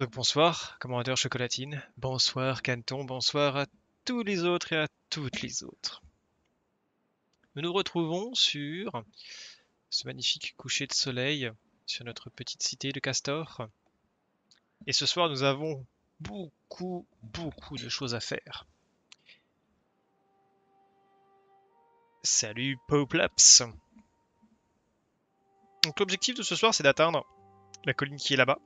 Donc bonsoir, commandeur Chocolatine, bonsoir Canton, bonsoir à tous les autres et à toutes les autres. Nous nous retrouvons sur ce magnifique coucher de soleil sur notre petite cité de Castor. Et ce soir, nous avons beaucoup, beaucoup de choses à faire. Salut Poplaps Donc l'objectif de ce soir, c'est d'atteindre la colline qui est là-bas.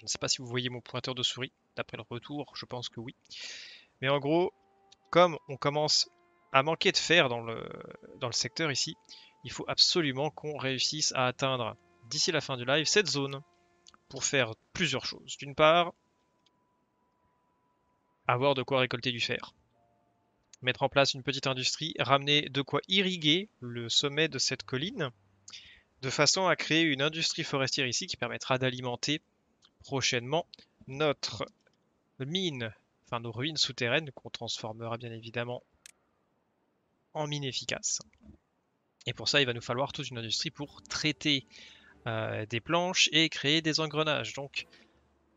Je ne sais pas si vous voyez mon pointeur de souris. D'après le retour, je pense que oui. Mais en gros, comme on commence à manquer de fer dans le, secteur ici, il faut absolument qu'on réussisse à atteindre d'ici la fin du live cette zone pour faire plusieurs choses. D'une part, avoir de quoi récolter du fer, mettre en place une petite industrie, ramener de quoi irriguer le sommet de cette colline, de façon à créer une industrie forestière ici qui permettra d'alimenter prochainement notre mine, enfin nos ruines souterraines qu'on transformera bien évidemment en mine efficace. Et pour ça, il va nous falloir toute une industrie pour traiter euh, des planches et créer des engrenages. Donc,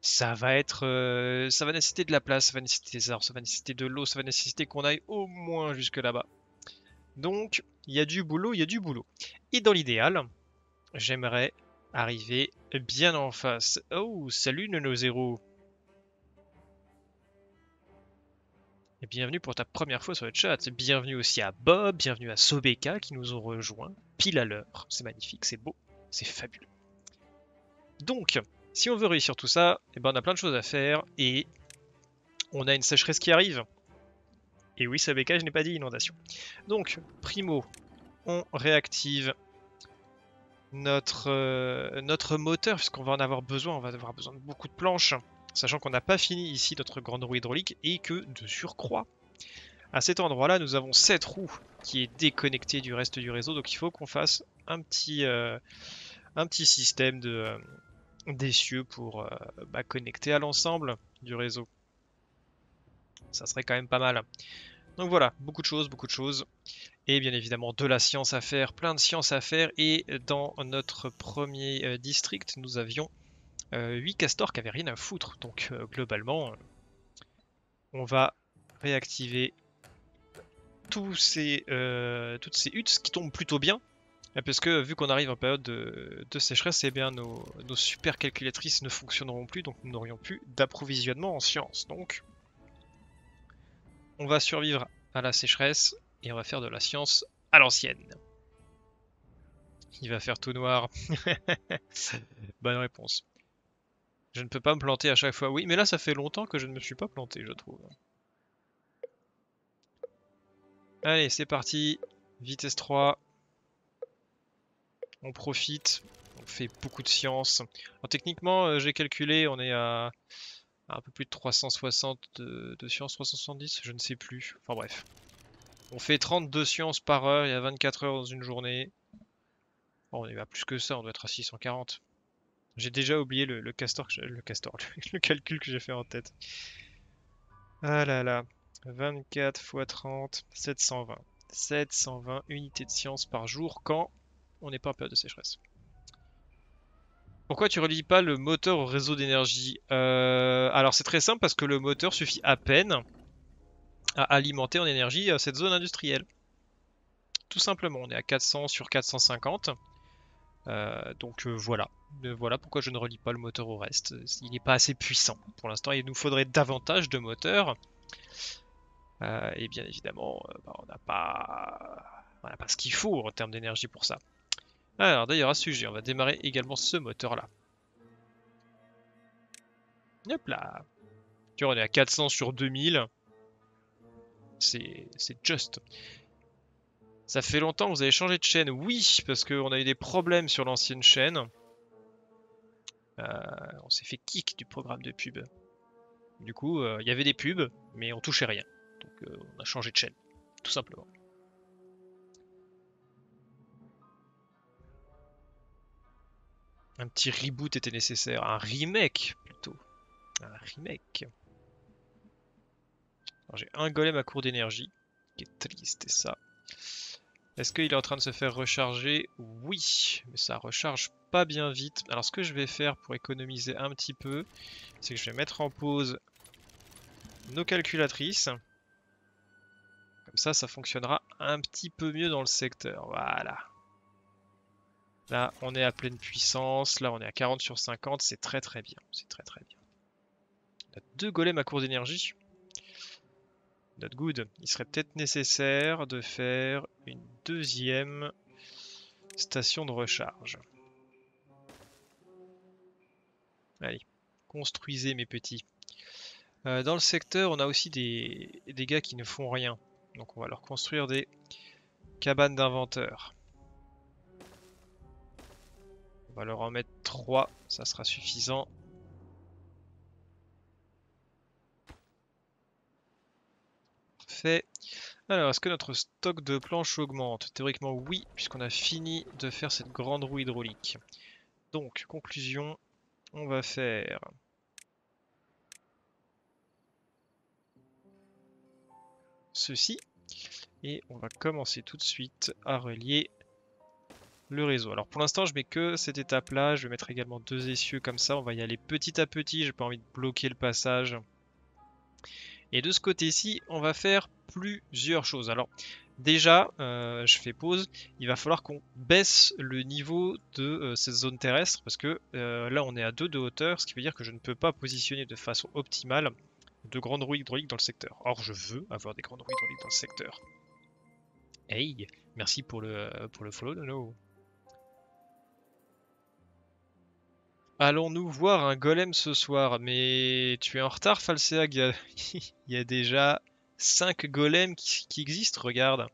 ça va être, euh, ça va nécessiter de la place, ça va nécessiter des arbres, ça va nécessiter de l'eau, ça va nécessiter qu'on aille au moins jusque là-bas. Donc, il y a du boulot, il y a du boulot. Et dans l'idéal, j'aimerais arriver bien en face. Oh, salut Nono Zero Et bienvenue pour ta première fois sur le chat. Bienvenue aussi à Bob, bienvenue à Sobeka qui nous ont rejoints pile à l'heure. C'est magnifique, c'est beau, c'est fabuleux. Donc, si on veut réussir tout ça, eh ben on a plein de choses à faire et on a une sécheresse qui arrive. Et oui, Sobeka, je n'ai pas dit inondation. Donc, primo, on réactive notre, euh, notre moteur, puisqu'on va en avoir besoin, on va avoir besoin de beaucoup de planches, sachant qu'on n'a pas fini ici notre grande roue hydraulique, et que, de surcroît, à cet endroit-là, nous avons cette roue qui est déconnectée du reste du réseau, donc il faut qu'on fasse un petit, euh, un petit système de, euh, d'essieux pour bah, connecter à l'ensemble du réseau. Ça serait quand même pas mal. Donc voilà, beaucoup de choses, beaucoup de choses et bien évidemment de la science à faire, plein de science à faire. Et dans notre premier euh, district, nous avions 8 euh, castors qui avaient rien à foutre. Donc euh, globalement, on va réactiver tous ces, toutes ces huttes qui tombent plutôt bien. Parce que vu qu'on arrive en période de, sécheresse, eh bien nos, nos, super calculatrices ne fonctionneront plus, donc nous n'aurions plus d'approvisionnement en science. Donc on va survivre à la sécheresse et on va faire de la science à l'ancienne. Il va faire tout noir. Bonne réponse. Je ne peux pas me planter à chaque fois. Oui, mais là, ça fait longtemps que je ne me suis pas planté, je trouve. Allez, c'est parti. Vitesse 3. On profite. On fait beaucoup de science. Alors, techniquement, euh, j'ai calculé, on est à, un peu plus de 360 de, de science, 370, je ne sais plus. Enfin bref. On fait 32 sciences par heure, il y a 24 heures dans une journée. On est à plus que ça, on doit être à 640. J'ai déjà oublié le, castor, le castor, le, calcul que j'ai fait en tête. Ah là là, 24 x 30, 720. 720 unités de science par jour quand on n'est pas en période de sécheresse. Pourquoi tu relis pas le moteur au réseau d'énergie? Euh, Alors c'est très simple parce que le moteur suffit à peine à alimenter en énergie euh, cette zone industrielle. Tout simplement, on est à 400 sur 450. Euh, donc euh, voilà. voilà pourquoi je ne relie pas le moteur au reste. Il n'est pas assez puissant pour l'instant. Il nous faudrait davantage de moteurs. et bien évidemment, bah, on n'a pas, pas ce qu'il faut en termes d'énergie pour ça. Alors d'ailleurs à ce sujet, on va démarrer également ce moteur là. Hop là. Tu vois, on est à 400 sur 2000 c'est just. Ça fait longtemps que vous avez changé de chaîne. Oui, parce qu'on a eu des problèmes sur l'ancienne chaîne. Euh, on s'est fait kick du programme de pub. Du coup, euh, il y avait des pubs, mais on touchait rien. Donc euh, on a changé de chaîne, tout simplement. Un petit reboot était nécessaire, un remake plutôt. Un remake. J'ai un golem à court d'énergie, qui est triste, et ça. Est-ce qu'il est en train de se faire recharger? Oui, mais ça recharge pas bien vite. Alors ce que je vais faire pour économiser un petit peu, c'est que je vais mettre en pause nos calculatrices. Comme ça, ça fonctionnera un petit peu mieux dans le secteur. Voilà. Là, on est à pleine puissance. Là, on est à 40 sur 50. C'est très très bien. C'est très très bien. On a deux golems à court d'énergie. Not good. Il serait peut-être nécessaire de faire une deuxième station de recharge. Allez, construisez mes petits. Euh, dans le secteur, on a aussi des, des gars qui ne font rien. Donc on va leur construire des cabanes d'inventeurs. On va leur en mettre 3, ça sera suffisant. Alors, est-ce que notre stock de planches augmente? Théoriquement oui, puisqu'on a fini de faire cette grande roue hydraulique. Donc, conclusion, on va faire ceci. Et on va commencer tout de suite à relier le réseau. Alors pour l'instant je mets que cette étape là, je vais mettre également deux essieux comme ça, on va y aller petit à petit, j'ai pas envie de bloquer le passage. Et de ce côté-ci, on va faire plusieurs choses. Alors déjà, euh, je fais pause, il va falloir qu'on baisse le niveau de euh, cette zone terrestre, parce que euh, là on est à 2 de hauteur, ce qui veut dire que je ne peux pas positionner de façon optimale de grandes roues hydrauliques dans le secteur. Or, je veux avoir des grandes roues hydrauliques dans le secteur. Hey, merci pour le, pour le follow. Allons-nous voir un golem ce soir? Mais tu es en retard, Falseag. Il y a, déjà 5 golems qui, existent, regarde.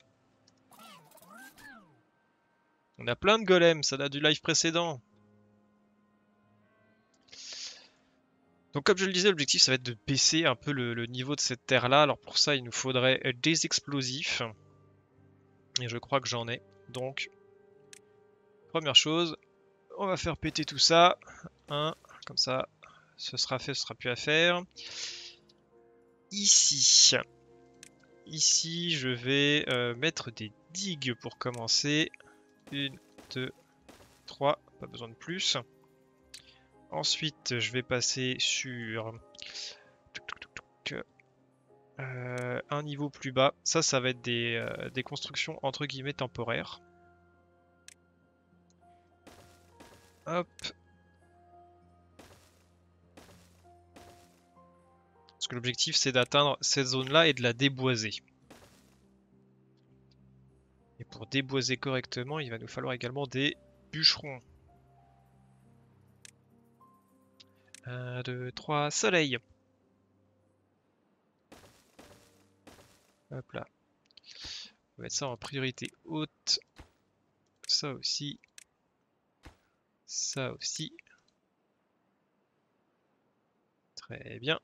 On a plein de golems, ça date du live précédent. Donc comme je le disais, l'objectif ça va être de baisser un peu le, niveau de cette terre là. Alors pour ça il nous faudrait des explosifs. Et je crois que j'en ai. Donc, première chose, on va faire péter tout ça. Comme ça, ce sera fait, ce sera plus à faire. Ici, ici je vais euh, mettre des digues pour commencer. Une, deux, trois, pas besoin de plus. Ensuite, je vais passer sur euh, un niveau plus bas. Ça, ça va être des, euh, des constructions entre guillemets temporaires. Hop. Que l'objectif, c'est d'atteindre cette zone-là et de la déboiser. Et pour déboiser correctement, il va nous falloir également des bûcherons. 1, 2, 3, soleil. Hop là. On va mettre ça en priorité haute. Ça aussi. Ça aussi. Très bien.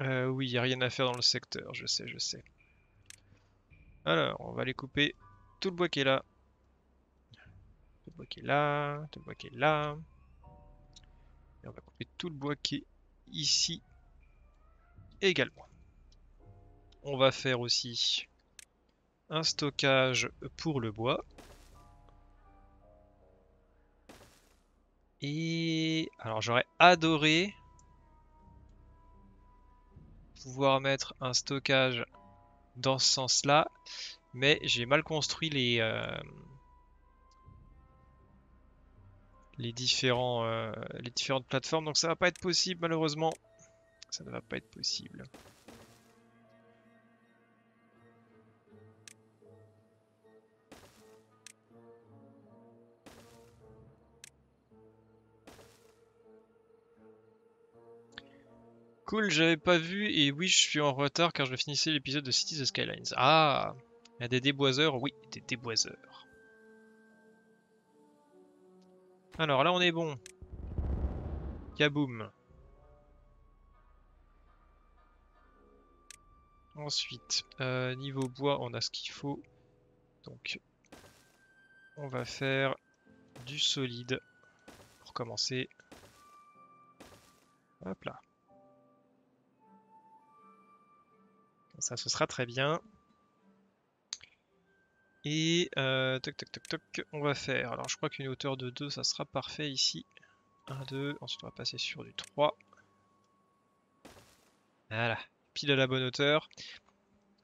Euh, oui, il n'y a rien à faire dans le secteur, je sais, je sais. Alors, on va aller couper tout le bois qui est là. Tout le bois qui est là, tout le bois qui est là. Et on va couper tout le bois qui est ici également. On va faire aussi un stockage pour le bois. Et alors j'aurais adoré pouvoir mettre un stockage dans ce sens-là, mais j'ai mal construit les, euh, les, différents, euh, les différentes plateformes. Donc ça va pas être possible malheureusement. Ça ne va pas être possible. Cool, j'avais pas vu et oui, je suis en retard car je finissais l'épisode de Cities Skylines. Ah, il y a des déboiseurs, oui, des déboiseurs. Alors là on est bon. Kaboom. Ensuite, euh, niveau bois, on a ce qu'il faut. Donc, on va faire du solide pour commencer. Hop là. Ça, ce sera très bien. Et euh, toc toc toc toc, on va faire. Alors je crois qu'une hauteur de 2, ça sera parfait ici. 1, 2, ensuite on va passer sur du 3. Voilà, pile à la bonne hauteur.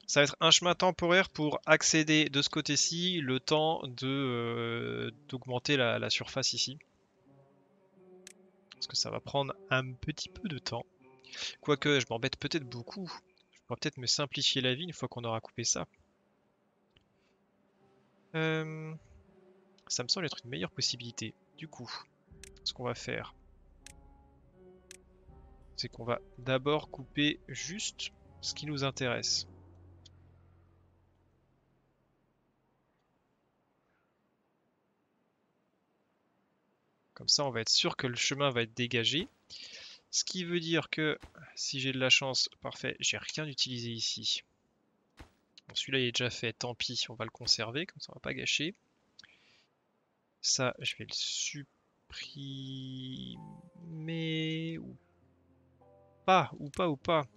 Ça va être un chemin temporaire pour accéder de ce côté-ci, le temps euh, d'augmenter la surface ici. Parce que ça va prendre un petit peu de temps. Quoique, je m'embête peut-être beaucoup. Je pourrais peut-être me simplifier la vie une fois qu'on aura coupé ça. Euh, ça me semble être une meilleure possibilité. Du coup, ce qu'on va faire, c'est qu'on va d'abord couper juste ce qui nous intéresse. Comme ça, on va être sûr que le chemin va être dégagé. Ce qui veut dire que si j'ai de la chance, parfait, j'ai rien utilisé ici. Celui-là il est déjà fait, tant pis, on va le conserver, comme ça on va pas gâcher. Ça, je vais le supprimer ou pas, ou pas, ou pas.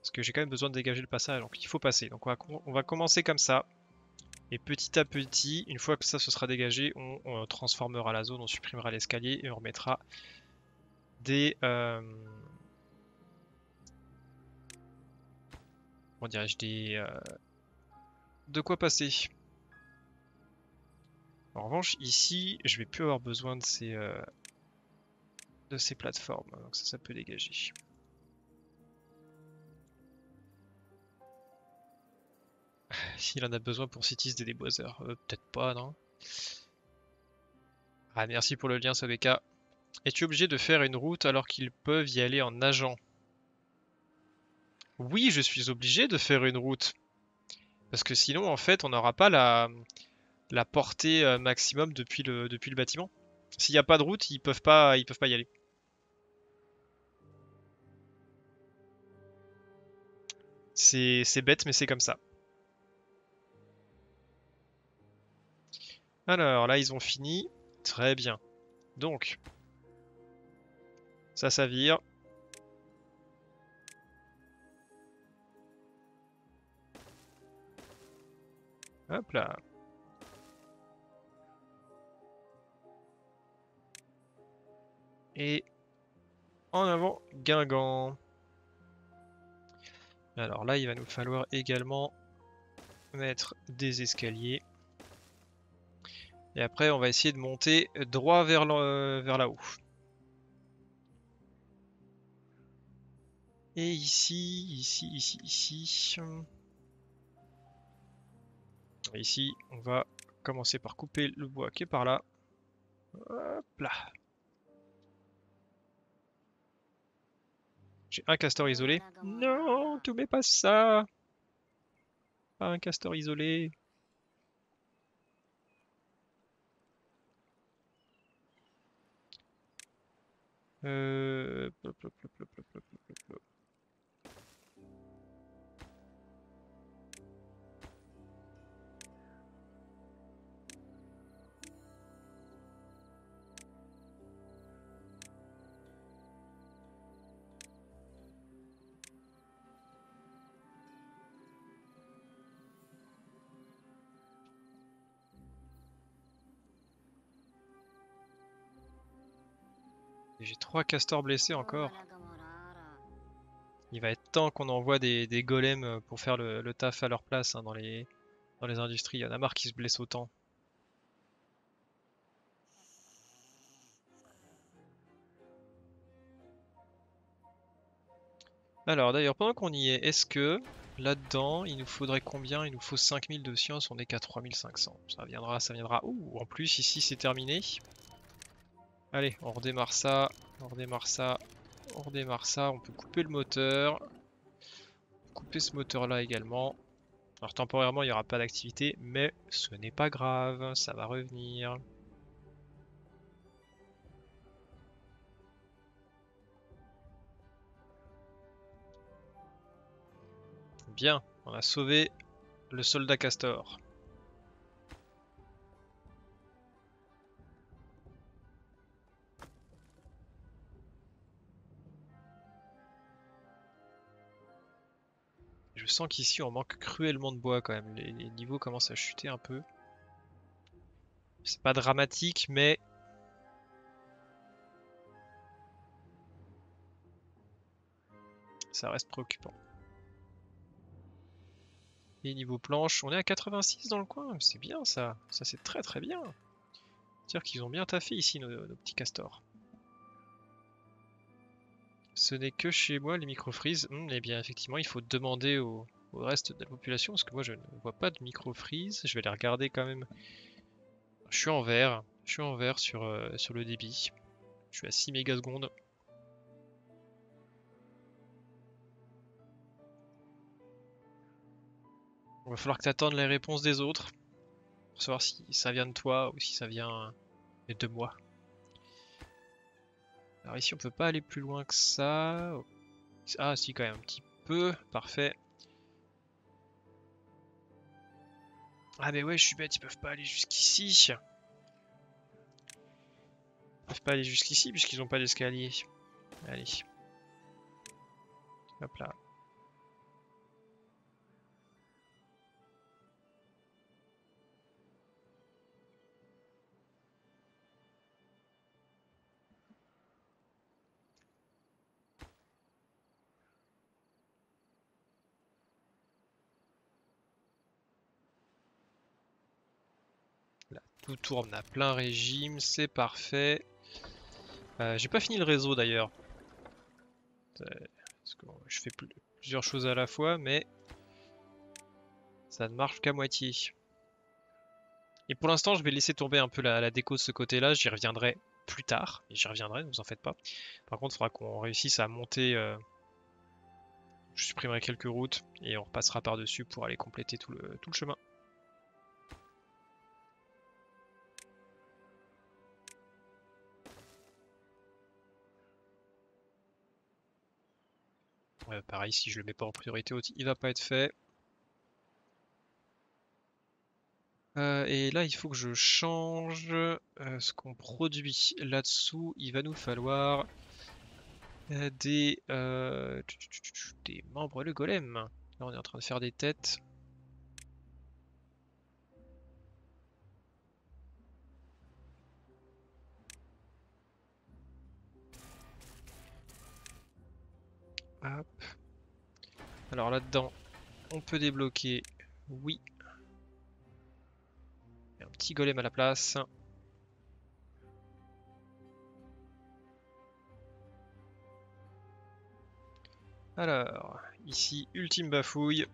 Parce que j'ai quand même besoin de dégager le passage, donc il faut passer. Donc on va, on va commencer comme ça. Et petit à petit, une fois que ça se sera dégagé, on, transformera la zone, on supprimera l'escalier et on remettra des... Euh, comment dirais-je Des... Euh, de quoi passer. En revanche, ici, je vais plus avoir besoin de ces, euh, de ces plateformes, donc ça, ça peut dégager. S'il en a besoin pour Cities des déboiseurs. Peut-être pas, non Ah, merci pour le lien, Sobeka. Es-tu obligé de faire une route alors qu'ils peuvent y aller en nageant? Oui, je suis obligé de faire une route. Parce que sinon, en fait, on n'aura pas la, portée euh, maximum depuis le, depuis le bâtiment. S'il n'y a pas de route, ils peuvent pas, ils peuvent pas y aller. C'est bête, mais c'est comme ça. Alors, là, ils ont fini. Très bien. Donc, ça, ça vire. Hop là. Et en avant, Guingamp. Alors là, il va nous falloir également mettre des escaliers. Et après, on va essayer de monter droit vers, là-haut. Et ici, ici, ici, ici. ici, on va commencer par couper le bois qui est par là. Hop là. J'ai un castor isolé. Non, tu mets pas ça. Pas un castor isolé. Euh... trois castors blessés encore. Il va être temps qu'on envoie des, golems pour faire le, taf à leur place hein, dans, les, dans les industries. Il y en a marre qui se blessent autant. Alors d'ailleurs, pendant qu'on y est, est-ce que là-dedans, il nous faudrait combien? Il nous faut 5000 de science, on est qu'à 3500. Ça viendra, ça viendra. Ouh, en plus, ici c'est terminé. Allez, on redémarre ça, on redémarre ça, on redémarre ça. On peut couper le moteur. Couper ce moteur là également. Alors temporairement il n'y aura pas d'activité, mais ce n'est pas grave, ça va revenir. Bien, on a sauvé le soldat Castor. Je sens qu'ici on manque cruellement de bois quand même. Les, niveaux commencent à chuter un peu. C'est pas dramatique, mais... Ça reste préoccupant. Et niveau planche, on est à 86 dans le coin, c'est bien ça. Ça c'est très très bien. C'est-à-dire qu'ils ont bien taffé ici nos, petits castors. Ce n'est que chez moi les micro-freeze. Hmm, eh bien effectivement il faut demander au, reste de la population parce que moi je ne vois pas de micro-freeze. Je vais les regarder quand même. Je suis en vert. Je suis en vert sur, euh, le débit. Je suis à 6 mégasecondes. Il va falloir que tu attendes les réponses des autres. Pour savoir si ça vient de toi ou si ça vient de moi. Alors ici on peut pas aller plus loin que ça. Ah si quand même un petit peu. Parfait. Ah mais ouais je suis bête, ils peuvent pas aller jusqu'ici. Ils peuvent pas aller jusqu'ici puisqu'ils ont pas d'escalier. Allez. Hop là. Tout tourne à plein régime, c'est parfait. Euh, j'ai pas fini le réseau d'ailleurs. je fais plusieurs choses à la fois, mais ça ne marche qu'à moitié. Et pour l'instant, je vais laisser tomber un peu la, déco de ce côté-là. J'y reviendrai plus tard. Et j'y reviendrai, ne vous en faites pas. Par contre, il faudra qu'on réussisse à monter... Euh, je supprimerai quelques routes et on repassera par-dessus pour aller compléter tout le chemin. Pareil, si je le mets pas en priorité il va pas être fait. Euh, et là, il faut que je change euh, ce qu'on produit là-dessous. Il va nous falloir euh, des, des membres le golem. Là, on est en train de faire des têtes. Alors là-dedans, on peut débloquer, oui. un petit golem à la place. Alors, ici, ultime bafouille.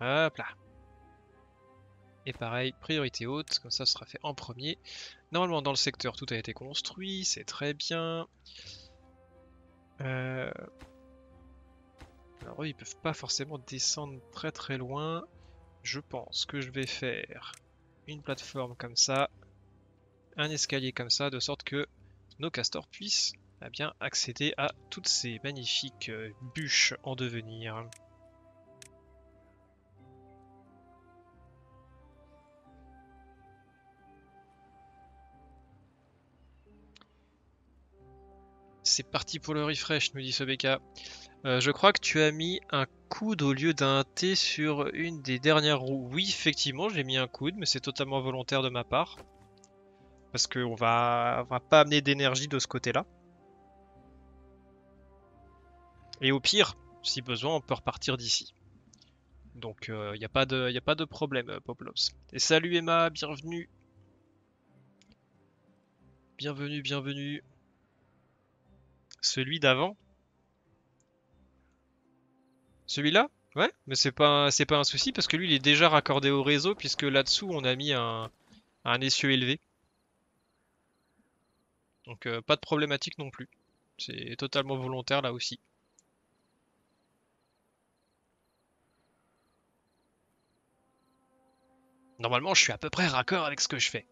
Hop là. Et pareil, priorité haute, comme ça ce sera fait en premier. Normalement dans le secteur tout a été construit, c'est très bien. Euh, alors eux ils peuvent pas forcément descendre très très loin. Je pense que je vais faire une plateforme comme ça, un escalier comme ça, de sorte que nos castors puissent eh bien, accéder à toutes ces magnifiques euh, bûches en devenir. C'est parti pour le refresh, nous dit Sobeka. Euh, je crois que tu as mis un coude au lieu d'un T sur une des dernières roues. Oui, effectivement, j'ai mis un coude, mais c'est totalement volontaire de ma part. Parce qu'on va, va pas amener d'énergie de ce côté-là. Et au pire, si besoin, on peut repartir d'ici. Donc il euh, n'y a, pas de, problème, euh, Poplops. Et salut Emma, bienvenue. Bienvenue, bienvenue. Celui d'avant Celui-là? Ouais, mais c'est pas, pas un souci parce que lui il est déjà raccordé au réseau puisque là-dessous on a mis un, un essieu élevé. Donc euh, pas de problématique non plus. C'est totalement volontaire là aussi. Normalement je suis à peu près raccord avec ce que je fais.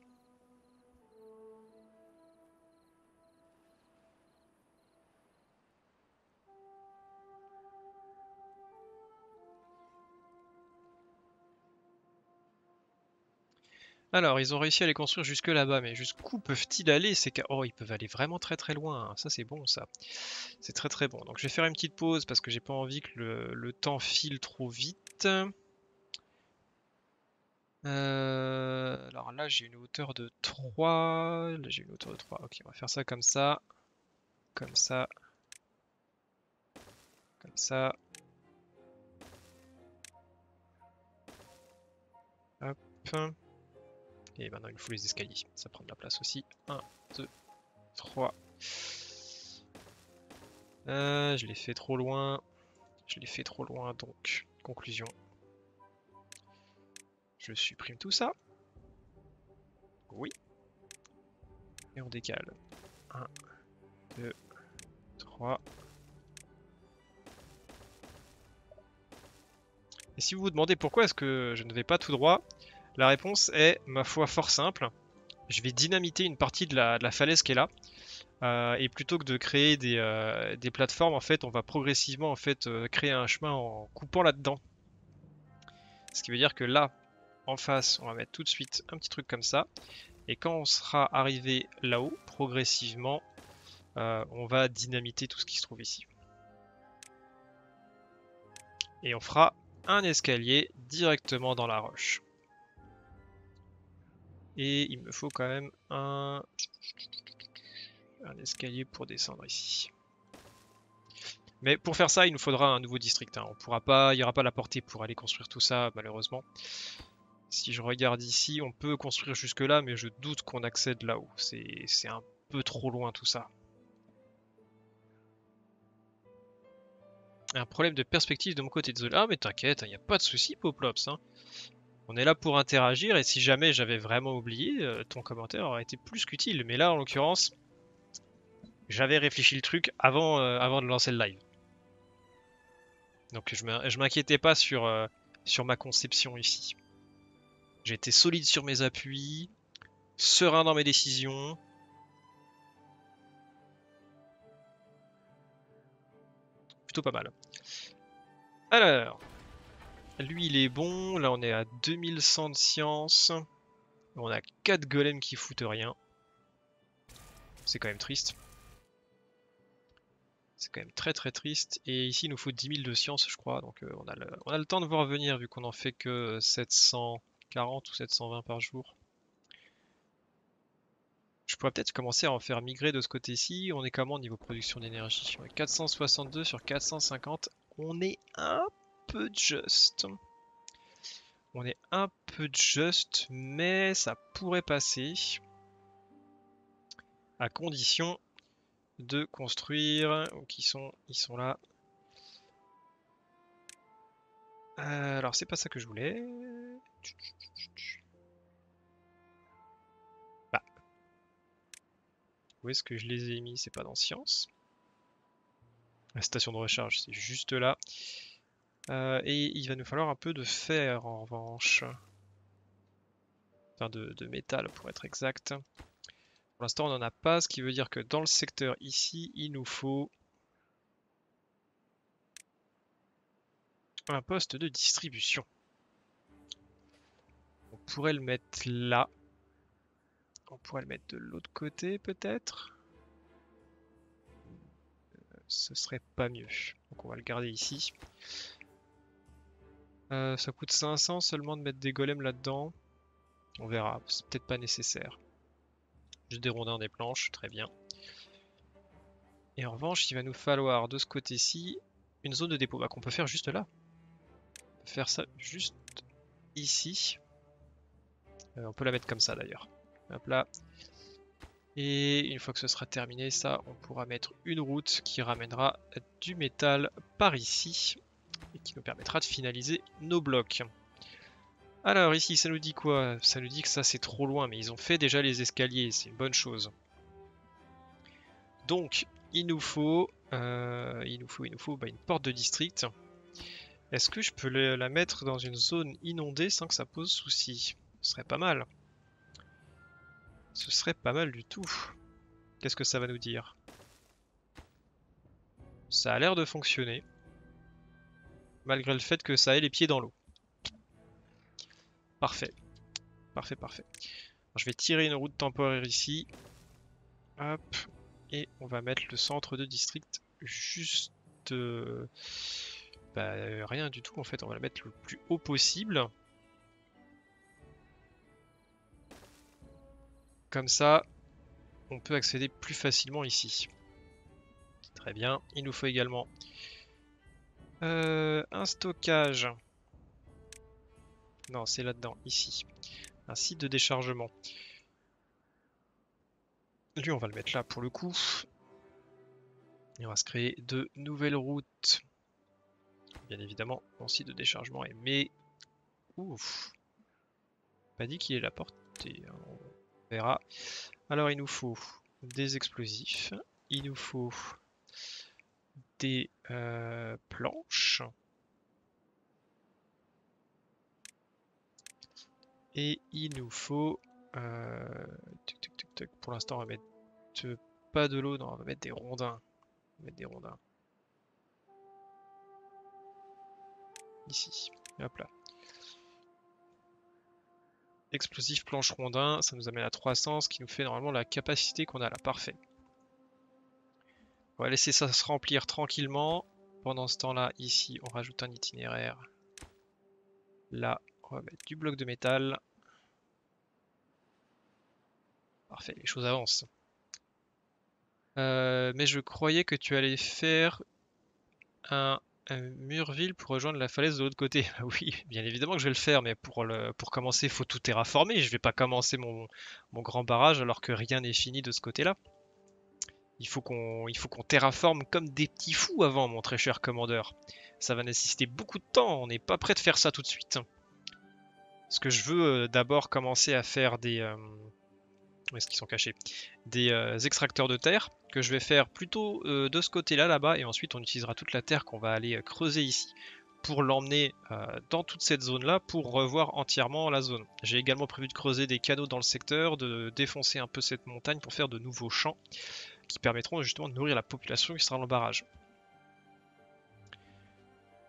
Alors, ils ont réussi à les construire jusque là-bas, mais jusqu'où peuvent-ils aller? C'est Oh, ils peuvent aller vraiment très très loin, ça c'est bon ça. C'est très très bon. Donc je vais faire une petite pause parce que j'ai pas envie que le, temps file trop vite. Euh, alors là, j'ai une hauteur de 3. Là, j'ai une hauteur de 3. Ok, on va faire ça comme ça. Comme ça. Comme ça. Hop. Et maintenant, il me faut les escaliers. Ça prend de la place aussi. 1, 2, 3. Euh, je l'ai fait trop loin. Je l'ai fait trop loin, donc conclusion. Je supprime tout ça. Oui. Et on décale. 1, 2, 3. Et si vous vous demandez pourquoi est-ce que je ne vais pas tout droit, la réponse est, ma foi, fort simple. Je vais dynamiter une partie de la, falaise qui est là. Euh, et plutôt que de créer des, euh, des, plateformes, en fait, on va progressivement en fait euh, créer un chemin en coupant là-dedans. Ce qui veut dire que là, en face, on va mettre tout de suite un petit truc comme ça. Et quand on sera arrivé là-haut, progressivement, on va dynamiter tout ce qui se trouve ici. Et on fera un escalier directement dans la roche. Et il me faut quand même un, un escalier pour descendre ici. Mais pour faire ça, il nous faudra un nouveau district. Hein. Pourra pas, il n'y aura pas la portée pour aller construire tout ça, malheureusement. Si je regarde ici, on peut construire jusque là, mais je doute qu'on accède là-haut. C'est un peu trop loin tout ça. Un problème de perspective de mon côté, désolé. Ah mais t'inquiète, il hein, n'y a pas de souci Poplops. Hein. On est là pour interagir et si jamais j'avais vraiment oublié, euh, ton commentaire aurait été plus qu'utile. Mais là, en l'occurrence, j'avais réfléchi le truc avant, euh, de lancer le live. Donc je m'inquiétais pas sur, euh, sur ma conception ici. Été solide sur mes appuis, serein dans mes décisions. Plutôt pas mal. Alors, lui il est bon, là on est à 2100 de science. On a 4 golems qui foutent rien. C'est quand même triste. C'est quand même très très triste. Et ici il nous faut 10 000 de science je crois. Donc euh, on, a le, on, temps de voir venir vu qu'on en fait que 700. 40 ou 720 par jour. Je pourrais peut-être commencer à en faire migrer de ce côté-ci. On est comment au niveau production d'énergie? 462 sur 450. On est un peu juste. On est un peu juste, mais ça pourrait passer. À condition de construire. Ils sont, ils sont là. Alors c'est pas ça que je voulais. Bah. Où est-ce que je les ai mis? C'est pas dans Science. La station de recharge, c'est juste là. Euh, et il va nous falloir un peu de fer en revanche. Enfin de, de métal pour être exact. Pour l'instant on n'en a pas, ce qui veut dire que dans le secteur ici, il nous faut un poste de distribution. On pourrait le mettre là. On pourrait le mettre de l'autre côté peut-être. Euh, ce serait pas mieux. Donc on va le garder ici. Euh, ça coûte 500 seulement de mettre des golems là-dedans. On verra, c'est peut-être pas nécessaire. Juste des rondins des planches, très bien. Et en revanche, il va nous falloir de ce côté-ci une zone de dépôt bah, qu'on peut faire juste là. On peut faire ça juste ici. Euh, on peut la mettre comme ça d'ailleurs. Hop là. Et une fois que ce sera terminé, ça, on pourra mettre une route qui ramènera du métal par ici et qui nous permettra de finaliser nos blocs. Alors ici, ça nous dit quoi? Ça nous dit que ça c'est trop loin, mais ils ont fait déjà les escaliers, c'est une bonne chose. Donc, il nous faut, euh, il nous faut, il nous faut bah, une porte de district. Est-ce que je peux la mettre dans une zone inondée sans que ça pose souci? Ce serait pas mal. Ce serait pas mal du tout. Qu'est-ce que ça va nous dire? Ça a l'air de fonctionner. Malgré le fait que ça ait les pieds dans l'eau. Parfait. Parfait, parfait. je vais tirer une route temporaire ici. Hop. Et on va mettre le centre de district juste... Euh, bah, rien du tout en fait. On va la mettre le plus haut possible. Comme ça, on peut accéder plus facilement ici. Très bien. Il nous faut également euh, un stockage. Non, c'est là-dedans, ici. Un site de déchargement. Lui, on va le mettre là pour le coup. Et on va se créer de nouvelles routes. Bien évidemment, mon site de déchargement est mais... Ouf. Pas dit qu'il est la portée. Hein, on verra. Alors, il nous faut des explosifs. Il nous faut des euh, planches. Et il nous faut... Euh, pour l'instant, on va mettre pas de l'eau, non, on va mettre des rondins. Mettre des rondins. Ici. Hop là. Explosif planche rondin, ça nous amène à 300, ce qui nous fait normalement la capacité qu'on a là. Parfait. On va laisser ça se remplir tranquillement. Pendant ce temps-là, ici, on rajoute un itinéraire. Là, on va mettre du bloc de métal. Parfait, les choses avancent. Euh, mais je croyais que tu allais faire un, mur-ville pour rejoindre la falaise de l'autre côté. oui, bien évidemment que je vais le faire, mais pour, pour commencer, il faut tout terraformer. Je vais pas commencer mon, mon grand barrage alors que rien n'est fini de ce côté-là. Il faut qu'on terraforme comme des petits fous avant, mon très cher commandeur. Ça va nécessiter beaucoup de temps, on n'est pas prêt de faire ça tout de suite. Parce que je veux euh, d'abord commencer à faire des... Euh, où est-ce qu'ils sont cachés? Des euh, extracteurs de terre, que je vais faire plutôt de ce côté-là, là-bas, et ensuite on utilisera toute la terre qu'on va aller creuser ici pour l'emmener dans toute cette zone-là pour revoir entièrement la zone. J'ai également prévu de creuser des canaux dans le secteur, de défoncer un peu cette montagne pour faire de nouveaux champs qui permettront justement de nourrir la population qui sera dans le barrage.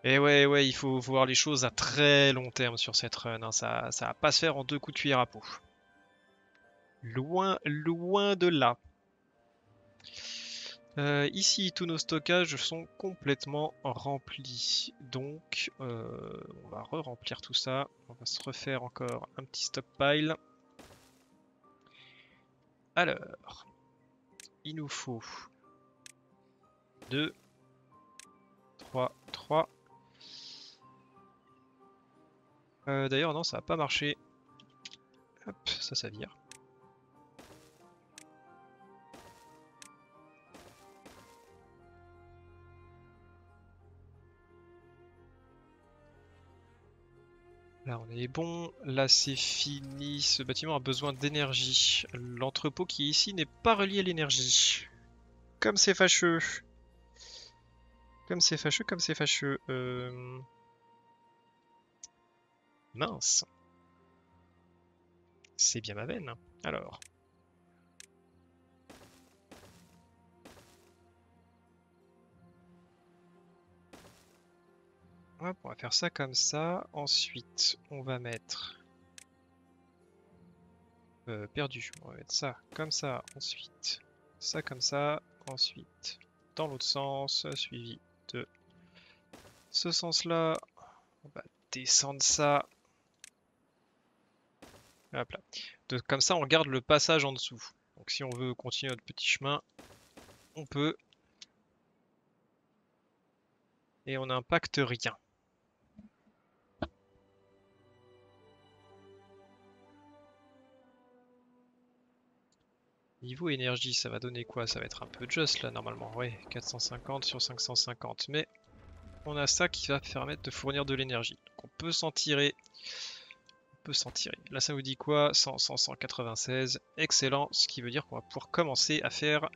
Et ouais, ouais, il faut voir les choses à très long terme sur cette run. Hein. Ça, ça va pas se faire en deux coups de cuillère à peau. Loin, loin de là. Euh, ici, tous nos stockages sont complètement remplis. Donc, euh, on va re-remplir tout ça. On va se refaire encore un petit stockpile. Alors, il nous faut 2, 3, 3. D'ailleurs, non, ça n'a pas marché. Hop, ça, ça vire. Là on est bon, là c'est fini, ce bâtiment a besoin d'énergie. L'entrepôt qui est ici n'est pas relié à l'énergie. Comme c'est fâcheux. Comme c'est fâcheux, comme c'est fâcheux. Euh... Mince. C'est bien ma veine. Alors. On va faire ça comme ça. Ensuite, on va mettre... Euh, perdu. On va mettre ça comme ça. Ensuite, ça comme ça. Ensuite, dans l'autre sens, suivi de ce sens-là. On va descendre ça. Hop là. comme ça, on garde le passage en dessous. Donc si on veut continuer notre petit chemin, on peut. Et on n'impacte rien. Niveau énergie, ça va donner quoi? Ça va être un peu juste là normalement. Ouais, 450 sur 550. Mais on a ça qui va permettre de fournir de l'énergie. On peut s'en tirer. On peut s'en tirer. Là ça vous dit quoi? 100, 100, 196. Excellent. Ce qui veut dire qu'on va pouvoir commencer à faire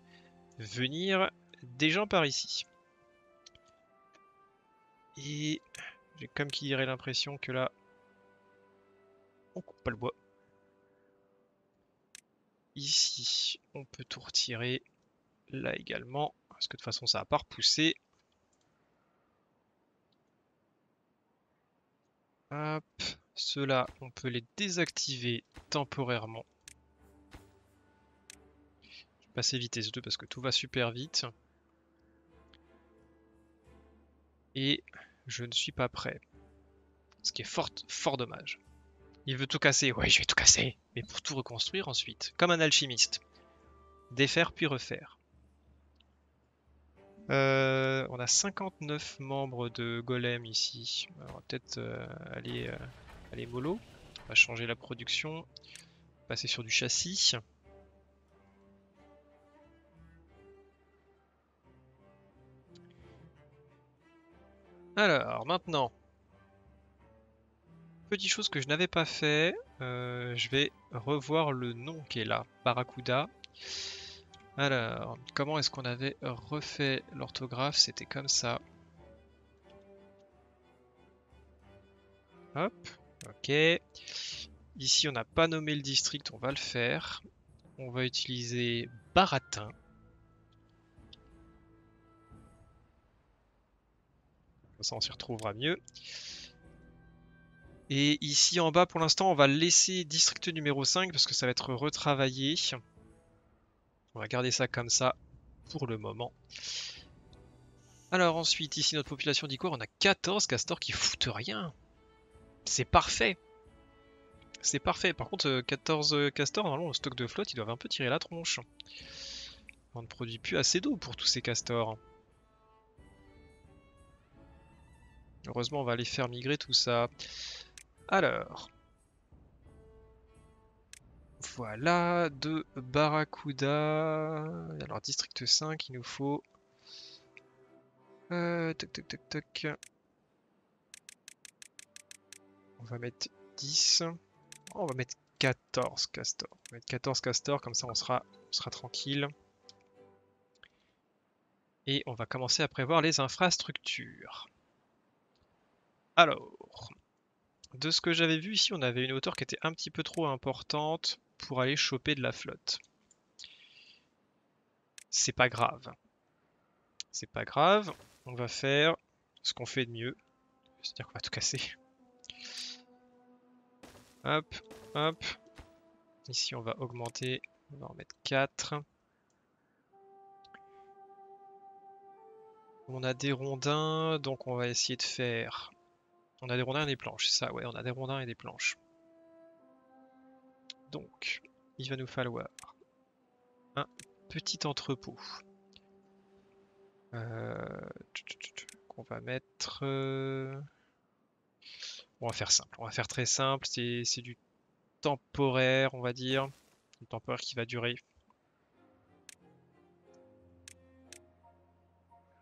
venir des gens par ici. Et j'ai comme qui dirait l'impression que là, on coupe pas le bois. Ici, on peut tout retirer. Là également, parce que de toute façon, ça va pas repousser. Hop, ceux-là, on peut les désactiver temporairement. Je vais passer vitesse 2 parce que tout va super vite. Et je ne suis pas prêt. Ce qui est fort, fort dommage. Il veut tout casser. Ouais, je vais tout casser. Mais pour tout reconstruire ensuite. Comme un alchimiste. Défaire puis refaire. Euh, on a 59 membres de golem ici. on va peut-être euh, aller, euh, aller mollo. On va changer la production. Passer sur du châssis. Alors, maintenant. Petite chose que je n'avais pas fait. je vais revoir le nom qui est là. Barracuda. Alors, comment est-ce qu'on avait refait l'orthographe? C'était comme ça. Hop, ok. Ici, on n'a pas nommé le district, on va le faire. On va utiliser Baratin. Ça, on s'y retrouvera mieux. Et ici en bas, pour l'instant, on va laisser district numéro 5 parce que ça va être retravaillé. On va garder ça comme ça pour le moment. Alors ensuite, ici notre population quoi? On a 14 castors qui foutent rien. C'est parfait. C'est parfait. Par contre, 14 euh, castors, normalement, au stock de flotte, ils doivent un peu tirer la tronche. On ne produit plus assez d'eau pour tous ces castors. Heureusement, on va aller faire migrer tout ça. Alors, voilà, de Barracuda. Alors, district 5, il nous faut... Euh, toc, toc, toc. On va mettre 10. on va mettre 14 castors. On va mettre 14 castors, comme ça on sera, on sera tranquille. Et on va commencer à prévoir les infrastructures. Alors, de ce que j'avais vu ici, on avait une hauteur qui était un petit peu trop importante pour aller choper de la flotte. C'est pas grave. C'est pas grave. On va faire ce qu'on fait de mieux. C'est-à-dire qu'on va tout casser. Hop, hop. Ici, on va augmenter. On va en mettre 4. On a des rondins, donc on va essayer de faire... On a des rondins et des planches, c'est ça, ouais, on a des rondins et des planches. Donc, il va nous falloir un petit entrepôt. Euh, qu'on va mettre... Euh, on va faire simple, on va faire très simple, c'est du temporaire, on va dire. Du temporaire qui va durer.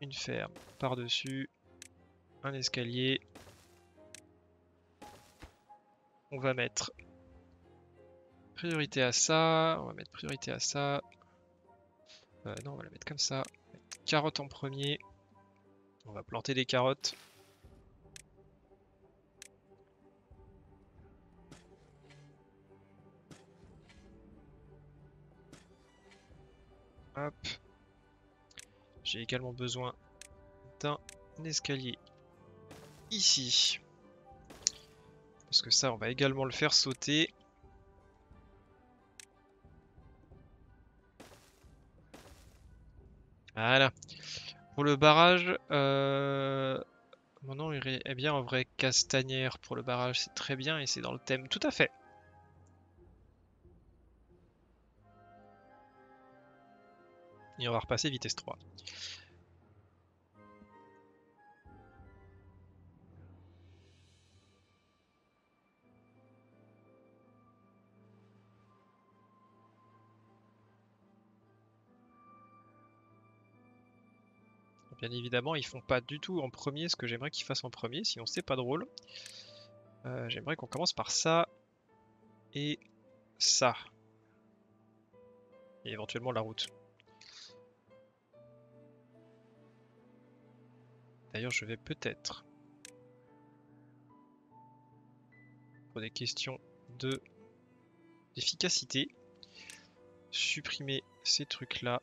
Une ferme par-dessus, un escalier. On va mettre Priorité à ça, on va mettre priorité à ça. Euh, non, on va la mettre comme ça. Carottes en premier. On va planter des carottes. Hop. J'ai également besoin d'un escalier ici. Parce que ça, on va également le faire sauter. Voilà. Pour le barrage, euh... mon nom eh bien en vrai castanière pour le barrage, c'est très bien et c'est dans le thème, tout à fait. Et on va repasser vitesse 3. Bien évidemment, ils font pas du tout en premier ce que j'aimerais qu'ils fassent en premier, sinon c'est pas drôle. Euh, j'aimerais qu'on commence par ça et ça. Et éventuellement la route. D'ailleurs, je vais peut-être, pour des questions de d'efficacité, supprimer ces trucs-là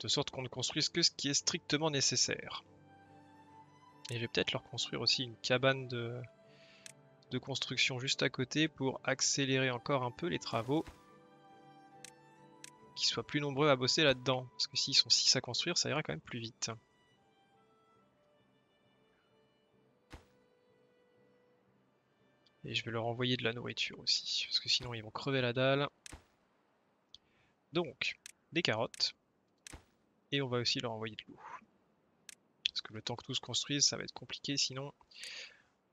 de sorte qu'on ne construise que ce qui est strictement nécessaire. Et je vais peut-être leur construire aussi une cabane de, construction juste à côté pour accélérer encore un peu les travaux. Qu'ils soient plus nombreux à bosser là-dedans. Parce que s'ils sont 6 à construire, ça ira quand même plus vite. Et je vais leur envoyer de la nourriture aussi. Parce que sinon ils vont crever la dalle. Donc, des carottes. Et on va aussi leur envoyer de l'eau. Parce que le temps que tout se construise, ça va être compliqué sinon.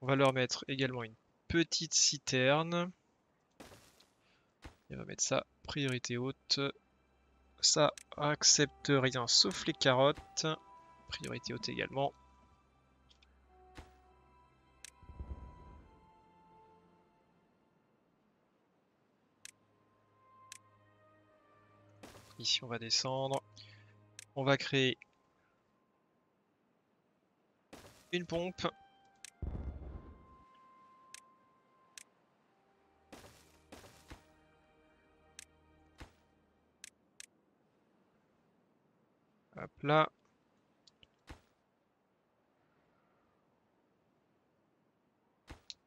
On va leur mettre également une petite citerne. Et on va mettre ça, priorité haute. Ça accepte rien sauf les carottes. Priorité haute également. Ici on va descendre. On va créer une pompe. Hop là.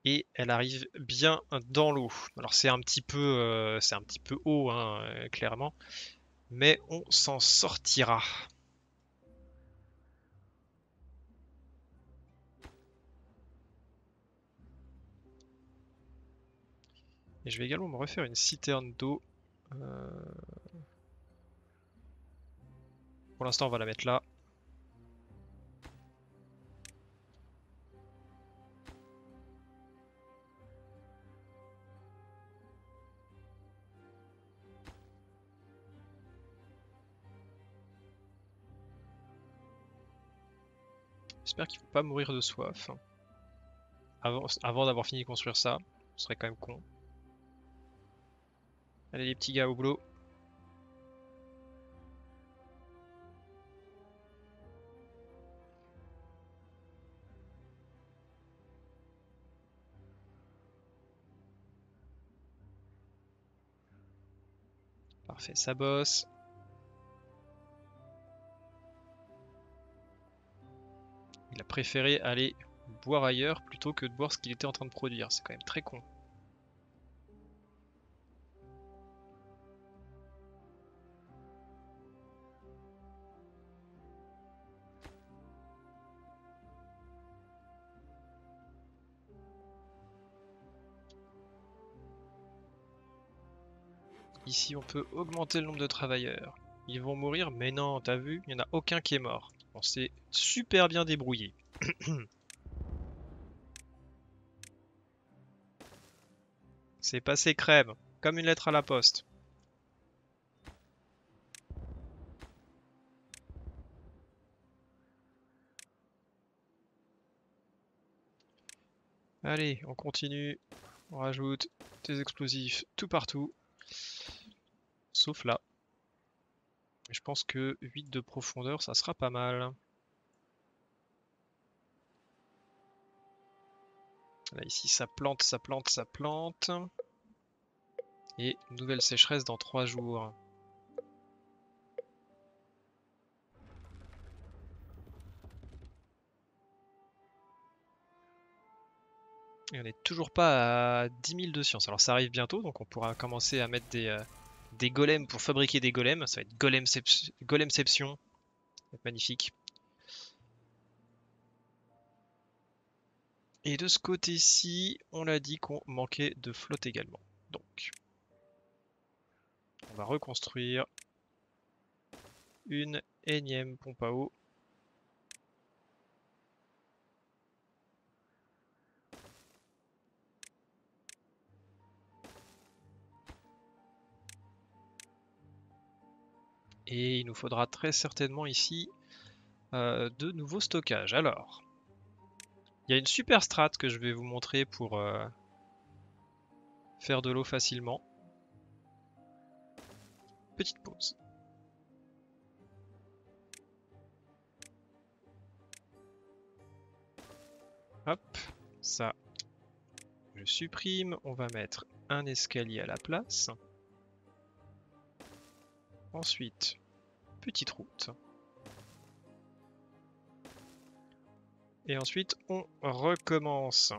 Et elle arrive bien dans l'eau. Alors c'est un petit peu, euh, c'est un petit peu haut, hein, euh, clairement, mais on s'en sortira. Et je vais également me refaire une citerne d'eau. Euh, pour l'instant, on va la mettre là. J'espère qu'il ne faut pas mourir de soif. Avant, avant d'avoir fini de construire ça, ce serait quand même con. Allez les petits gars au boulot. Parfait, ça bosse. Préféré aller boire ailleurs plutôt que de boire ce qu'il était en train de produire. C'est quand même très con. Ici, on peut augmenter le nombre de travailleurs. Ils vont mourir, mais non, t'as vu, il n'y en a aucun qui est mort. On s'est super bien débrouillé. C'est passé crème, comme une lettre à la poste. Allez, on continue. On rajoute des explosifs tout partout. Sauf là. Je pense que 8 de profondeur, ça sera pas mal. Là, ici, ça plante, ça plante, ça plante. Et nouvelle sécheresse dans 3 jours. Et on n'est toujours pas à 10 000 de science. Alors ça arrive bientôt, donc on pourra commencer à mettre des, euh, des golems pour fabriquer des golems. Ça va être golemception. Être magnifique. Et de ce côté-ci, on l'a dit qu'on manquait de flotte également. Donc, on va reconstruire une énième pompe à eau. Et il nous faudra très certainement ici euh, de nouveaux stockages. Alors, il y a une super strat que je vais vous montrer pour euh, faire de l'eau facilement. Petite pause. Hop, ça, je supprime. On va mettre un escalier à la place. Ensuite, petite route. Et ensuite, on recommence.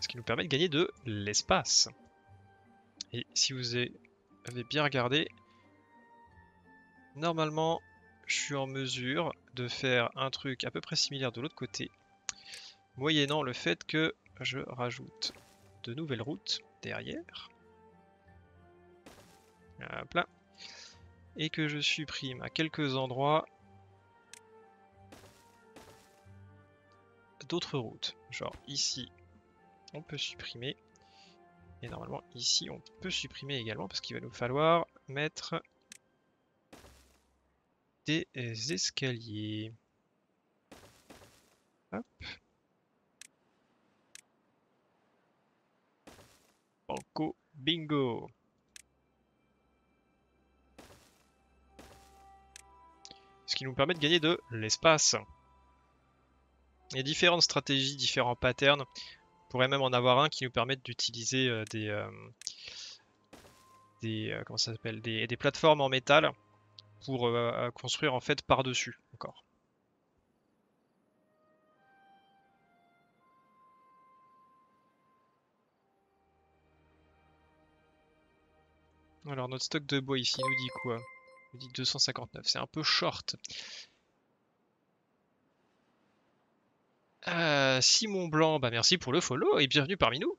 Ce qui nous permet de gagner de l'espace. Et si vous avez bien regardé, normalement, je suis en mesure de faire un truc à peu près similaire de l'autre côté, moyennant le fait que je rajoute de nouvelles routes derrière. Et que je supprime à quelques endroits d'autres routes. Genre ici, on peut supprimer. Et normalement ici, on peut supprimer également parce qu'il va nous falloir mettre des escaliers. Bingo. Ce qui nous permet de gagner de l'espace. Il y a différentes stratégies, différents patterns. On pourrait même en avoir un qui nous permette d'utiliser euh, des, euh, des, euh, des, des, plateformes en métal pour construire en fait par-dessus encore. Alors notre stock de bois ici nous dit quoi? Il nous dit 259, c'est un peu short. Euh, Simon Blanc, bah merci pour le follow et bienvenue parmi nous.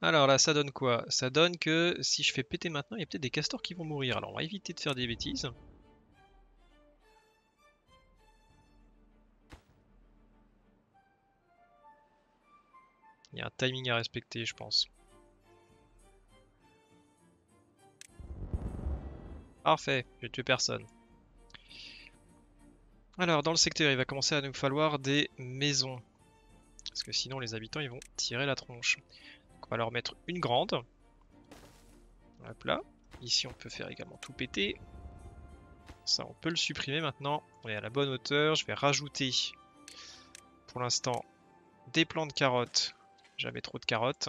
Alors là, ça donne quoi? Ça donne que si je fais péter maintenant, il y a peut-être des castors qui vont mourir. Alors on va éviter de faire des bêtises. Il y a un timing à respecter, je pense. Parfait, je tué personne. Alors, dans le secteur, il va commencer à nous falloir des maisons. Parce que sinon, les habitants, ils vont tirer la tronche. On va leur mettre une grande. Hop là. Ici, on peut faire également tout péter. Ça, on peut le supprimer maintenant. On est à la bonne hauteur. Je vais rajouter, pour l'instant, des plants de carottes. Jamais trop de carottes.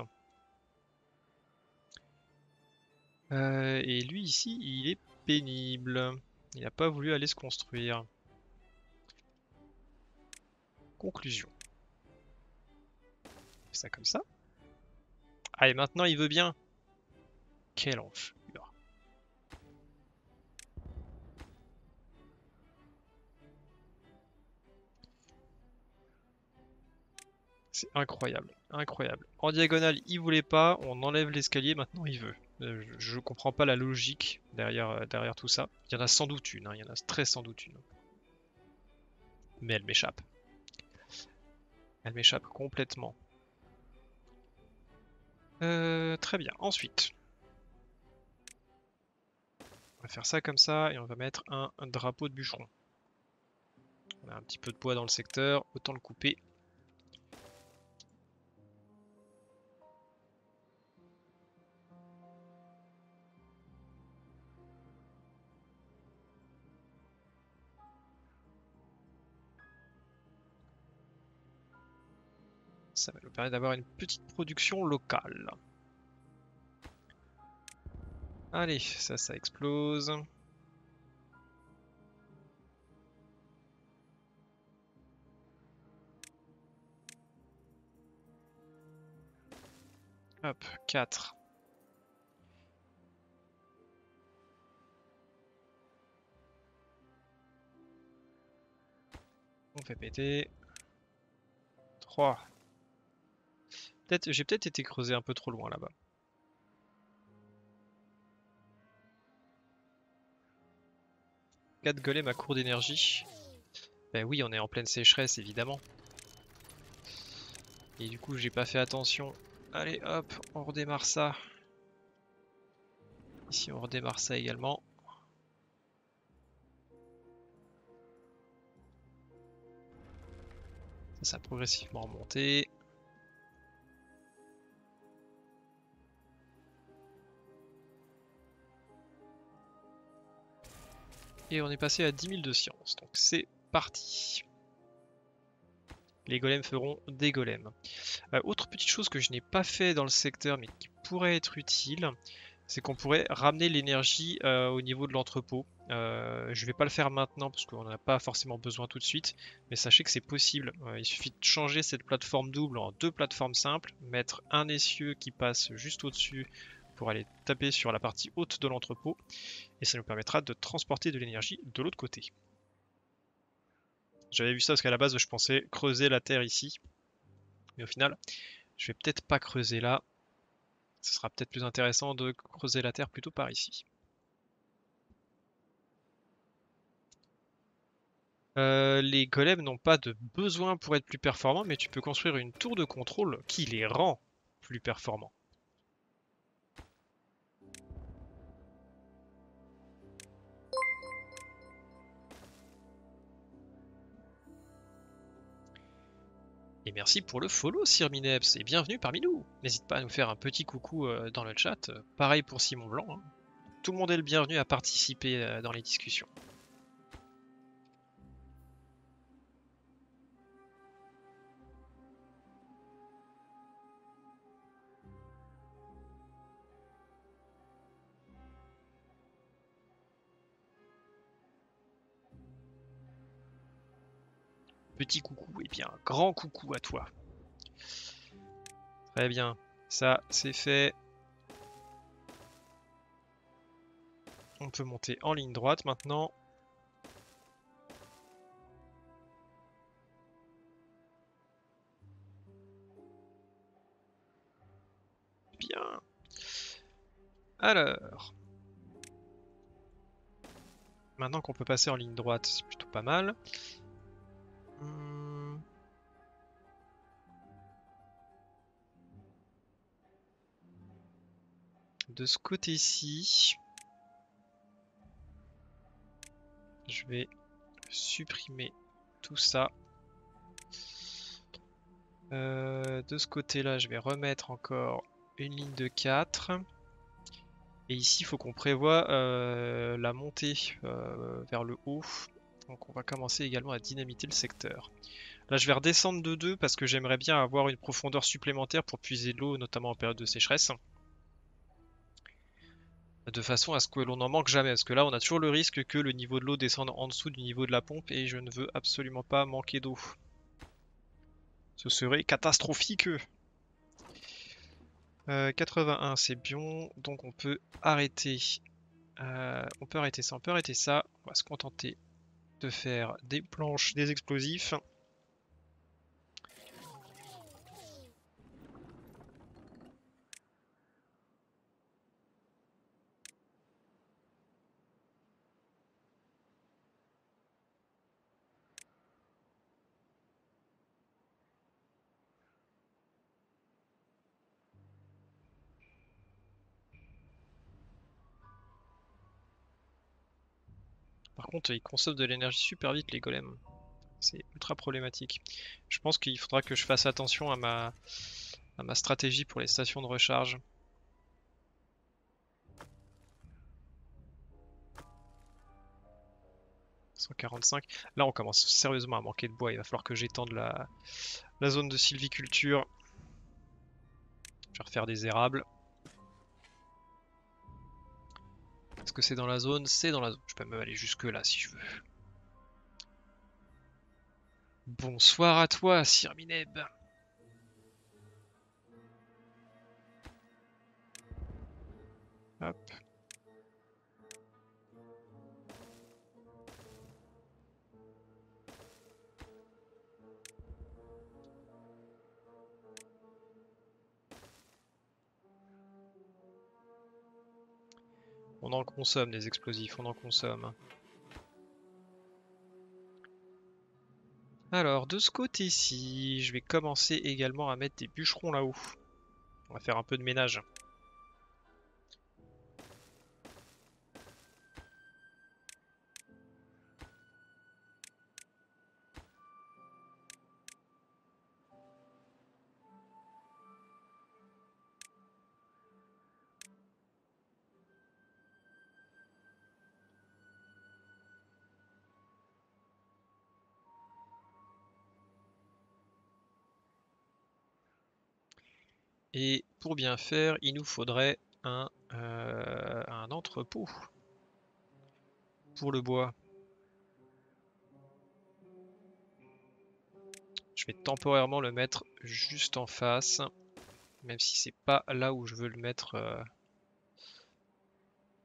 Euh, et lui, ici, il est pénible. Il n'a pas voulu aller se construire. Conclusion. ça comme ça. Allez, maintenant il veut bien. Quel enfer. C'est incroyable, incroyable. En diagonale, il voulait pas, on enlève l'escalier, maintenant il veut. Euh, je comprends pas la logique derrière, euh, derrière tout ça. Il y en a sans doute une, hein, il y en a très sans doute une. Mais elle m'échappe. Elle m'échappe complètement. Euh, très bien. Ensuite, on va faire ça comme ça et on va mettre un, drapeau de bûcheron. On a un petit peu de poids dans le secteur, autant le couper. Permettre d'avoir une petite production locale. Allez, ça, ça explose. Hop, 4. On fait péter. 3. J'ai peut-être été creusé un peu trop loin là-bas. Quatre golems à court d'énergie. Ben oui, on est en pleine sécheresse, évidemment. Et du coup, j'ai pas fait attention. Allez, hop, on redémarre ça. Ici, on redémarre ça également. Ça, ça a progressivement remonté. Et on est passé à 10 000 de science. Donc c'est parti. Les golems feront des golems. Euh, autre petite chose que je n'ai pas fait dans le secteur mais qui pourrait être utile. c'est qu'on pourrait ramener l'énergie euh, au niveau de l'entrepôt. Euh, je vais pas le faire maintenant parce qu'on n'en a pas forcément besoin tout de suite, mais sachez que c'est possible. Il suffit de changer cette plateforme double en deux plateformes simples, mettre un essieu qui passe juste au-dessus pour aller taper sur la partie haute de l'entrepôt, et ça nous permettra de transporter de l'énergie de l'autre côté. J'avais vu ça parce qu'à la base je pensais creuser la terre ici, mais au final je vais peut-être pas creuser là, ce sera peut-être plus intéressant de creuser la terre plutôt par ici. Euh, les golems n'ont pas de besoin pour être plus performants, mais tu peux construire une tour de contrôle qui les rend plus performants. Et merci pour le follow Sir Mineps et bienvenue parmi nous. N'hésite pas à nous faire un petit coucou euh, dans le chat. Pareil pour Simon Blanc. Hein. Tout le monde est le bienvenu à participer euh, dans les discussions. Petit coucou, et bien grand coucou à toi. Très bien, ça c'est fait. On peut monter en ligne droite maintenant. Bien. Alors. Maintenant qu'on peut passer en ligne droite, c'est plutôt pas mal. De ce côté-ci, je vais supprimer tout ça. Euh, de ce côté-là, je vais remettre encore une ligne de 4. Et ici, il faut qu'on prévoit euh, la montée euh, vers le haut donc on va commencer également à dynamiter le secteur. Là je vais redescendre de 2 parce que j'aimerais bien avoir une profondeur supplémentaire pour puiser l'eau, notamment en période de sécheresse. De façon à ce que l'on n'en manque jamais, parce que là on a toujours le risque que le niveau de l'eau descende en dessous du niveau de la pompe et je ne veux absolument pas manquer d'eau. Ce serait catastrophique. 81 euh, c'est bien, donc on peut arrêter. Euh, on peut arrêter ça, on peut arrêter ça. On va se contenter de faire des planches, des explosifs. Ils consomment de l'énergie super vite, les golems. C'est ultra problématique. Je pense qu'il faudra que je fasse attention à ma, à ma stratégie pour les stations de recharge. « 145. Là, on commence sérieusement à manquer de bois. Il va falloir que j'étende la, la zone de sylviculture. Je vais refaire des érables. Est-ce que c'est dans la zone C'est dans la zone. Je peux même aller jusque là si je veux. Bonsoir à toi, Sir Mineb. En consomme des explosifs, on en consomme. Alors, de ce côté-ci, je vais commencer également à mettre des bûcherons là-haut. On va faire un peu de ménage. Et pour bien faire, il nous faudrait un euh, un entrepôt pour le bois. Je vais temporairement le mettre juste en face, même si c'est pas là où je veux le mettre euh,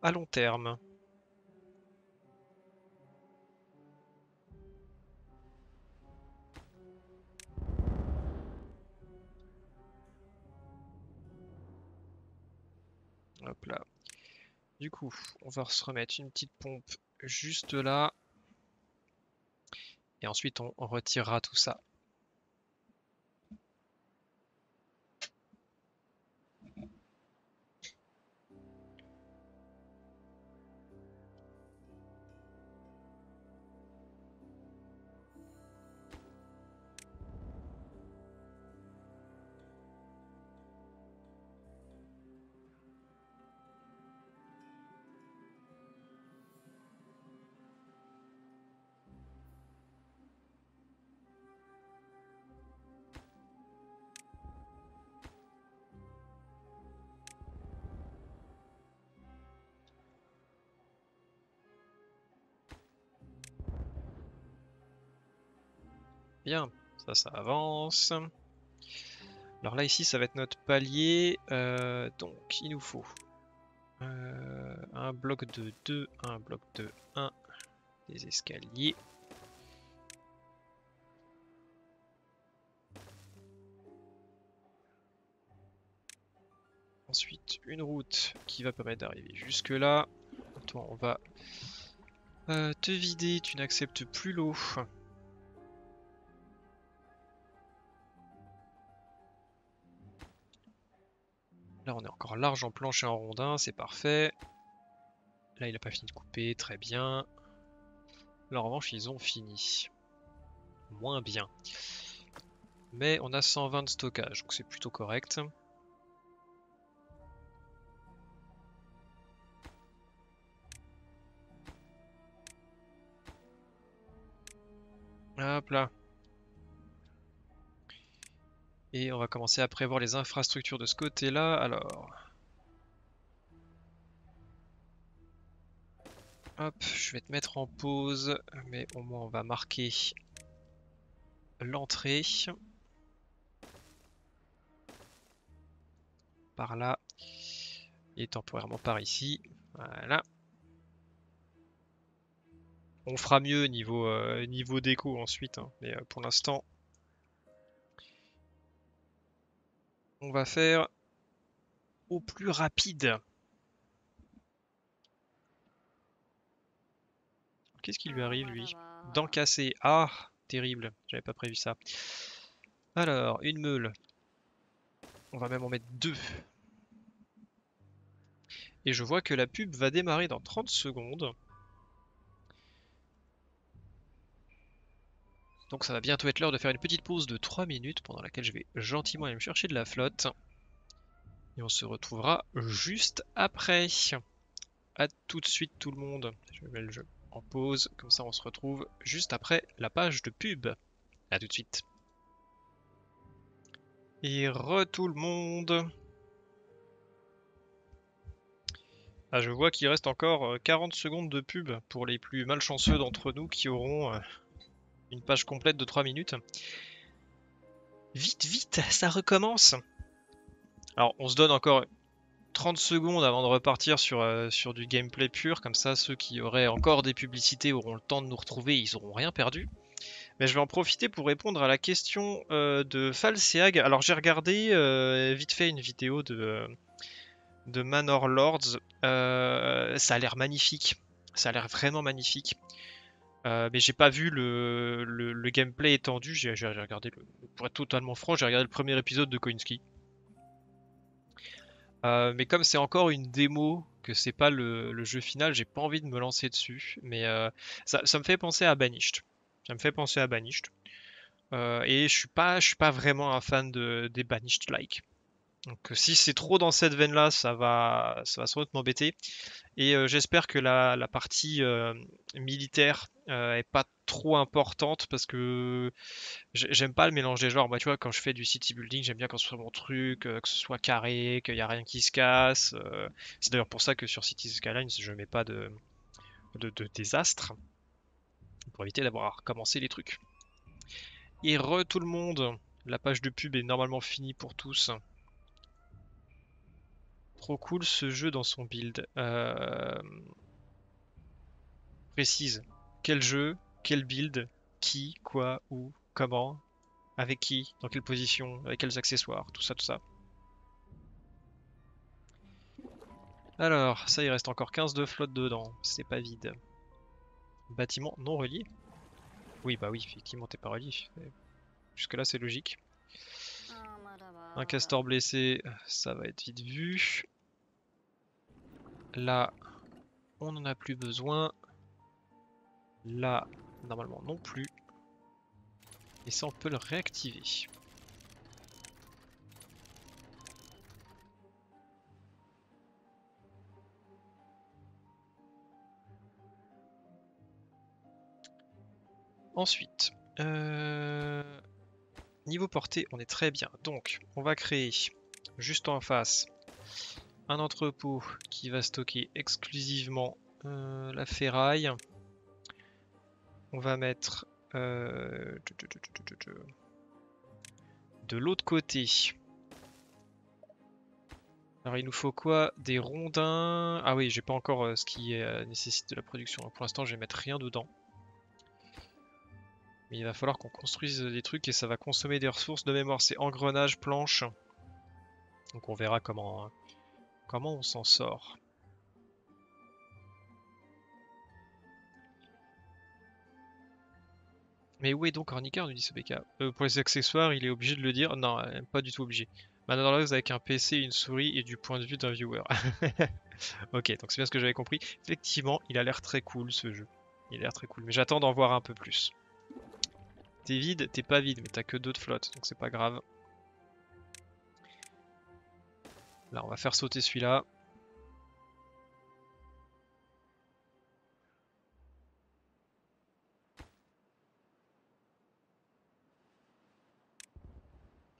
à long terme. Du coup, on va se remettre une petite pompe juste là. Et ensuite, on retirera tout ça. Ça, ça avance. Alors là, ici, ça va être notre palier. Euh, donc, il nous faut euh, un bloc de 2, un bloc de 1, des escaliers. Ensuite, une route qui va permettre d'arriver jusque là. Toi, on va euh, te vider, tu n'acceptes plus l'eau. Là, on est encore large en planche et en rondin, c'est parfait. Là, il n'a pas fini de couper, très bien. En revanche, ils ont fini. Moins bien. Mais on a 120 de stockage, donc c'est plutôt correct. Hop là. Et on va commencer à prévoir les infrastructures de ce côté-là. Alors... Hop, je vais te mettre en pause, mais au moins on va marquer l'entrée. Par là. Et temporairement par ici. Voilà. On fera mieux niveau, euh, niveau déco ensuite, hein. mais euh, pour l'instant, on va faire au plus rapide. Qu'est-ce qui lui arrive lui? Dent cassée. Ah, terrible. J'avais pas prévu ça. Alors, une meule. On va même en mettre deux. Et je vois que la pub va démarrer dans 30 secondes. Donc ça va bientôt être l'heure de faire une petite pause de 3 minutes pendant laquelle je vais gentiment aller me chercher de la flotte. Et on se retrouvera juste après. A tout de suite tout le monde. Je mets le jeu en pause, comme ça on se retrouve juste après la page de pub. A tout de suite. Et re tout le monde. Ah, je vois qu'il reste encore 40 euh, secondes de pub pour les plus malchanceux d'entre nous qui auront euh, une page complète de 3 minutes. Vite, vite, ça recommence Alors, on se donne encore 30 secondes avant de repartir sur, euh, sur du gameplay pur, comme ça ceux qui auraient encore des publicités auront le temps de nous retrouver, ils auront rien perdu. Mais je vais en profiter pour répondre à la question euh, de Falseag. Alors j'ai regardé euh, vite fait une vidéo de Manor Lords, ça a l'air magnifique, ça a l'air vraiment magnifique. Euh, mais j'ai pas vu le, le, gameplay étendu. J'ai regardé, pour être totalement franc, j'ai regardé le premier épisode de Koinski. Euh, mais comme c'est encore une démo, que c'est pas le, jeu final, j'ai pas envie de me lancer dessus. Mais euh, ça, me fait penser à Banished. Ça me fait penser à Banished. et je suis pas, suis pas vraiment un fan de, des Banished-like. Donc si c'est trop dans cette veine là, ça va, ça va sans doute m'embêter. Et j'espère que la, partie militaire est pas trop importante parce que j'aime pas le mélange des genres. Moi, tu vois, quand je fais du city building, j'aime bien quand ce soit mon truc, que ce soit carré, qu'il y a rien qui se casse. C'est d'ailleurs pour ça que sur City Skylines, je mets pas de, de, de désastre pour éviter d'avoir à recommencer les trucs. Et re tout le monde, la page de pub est normalement finie pour tous. Trop cool ce jeu dans son build. Euh, précise. Quel jeu, quel build, qui, quoi, où, comment, avec qui, dans quelle position, avec quels accessoires, tout ça, tout ça. Alors, ça, il reste encore 15 de flotte dedans, c'est pas vide. Bâtiment non relié Oui, bah oui, effectivement, t'es pas relié. Jusque là, c'est logique. Un castor blessé, ça va être vite vu. Là, on n'en a plus besoin. Là, normalement non plus. Et ça, on peut le réactiver. Ensuite, euh, niveau portée, on est très bien. Donc, on va créer juste en face un entrepôt qui va stocker exclusivement euh, la ferraille. On va mettre euh, de l'autre côté. Alors il nous faut quoi? Des rondins. Ah oui, j'ai pas encore euh, ce qui nécessite de la production. Pour l'instant, je vais mettre rien dedans. Mais il va falloir qu'on construise des trucs et ça va consommer des ressources. De mémoire, c'est engrenage, planche. Donc on verra comment, hein. Comment on s'en sort Mais où est donc Ornica nous dit Sobeka? Euh, pour les accessoires, il est obligé de le dire. Non, euh, pas du tout obligé. Manor avec un PC, une souris et du point de vue d'un viewer. ok, donc c'est bien ce que j'avais compris. Effectivement, il a l'air très cool ce jeu. Il a l'air très cool, mais j'attends d'en voir un peu plus. T'es vide, t'es pas vide, mais t'as que deux de flotte, donc c'est pas grave. Là, on va faire sauter celui-là.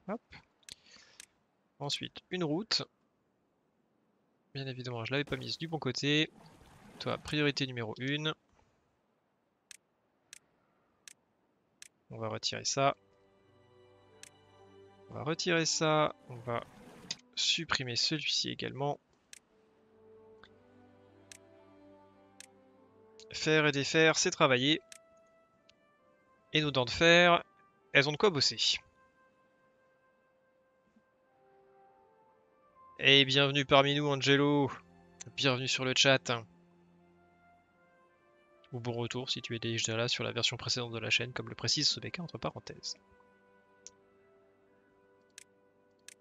Hop. Ensuite, une route. Bien évidemment, je l'avais pas mise du bon côté. Toi, priorité numéro 1. On va retirer ça. On va retirer ça. On va supprimer celui-ci également. Faire et défaire, c'est travailler. Et nos dents de fer, elles ont de quoi bosser. Et bienvenue parmi nous Angelo. Bienvenue sur le chat. Ou bon retour si tu es déjà là sur la version précédente de la chaîne, comme le précise Sobeka entre parenthèses.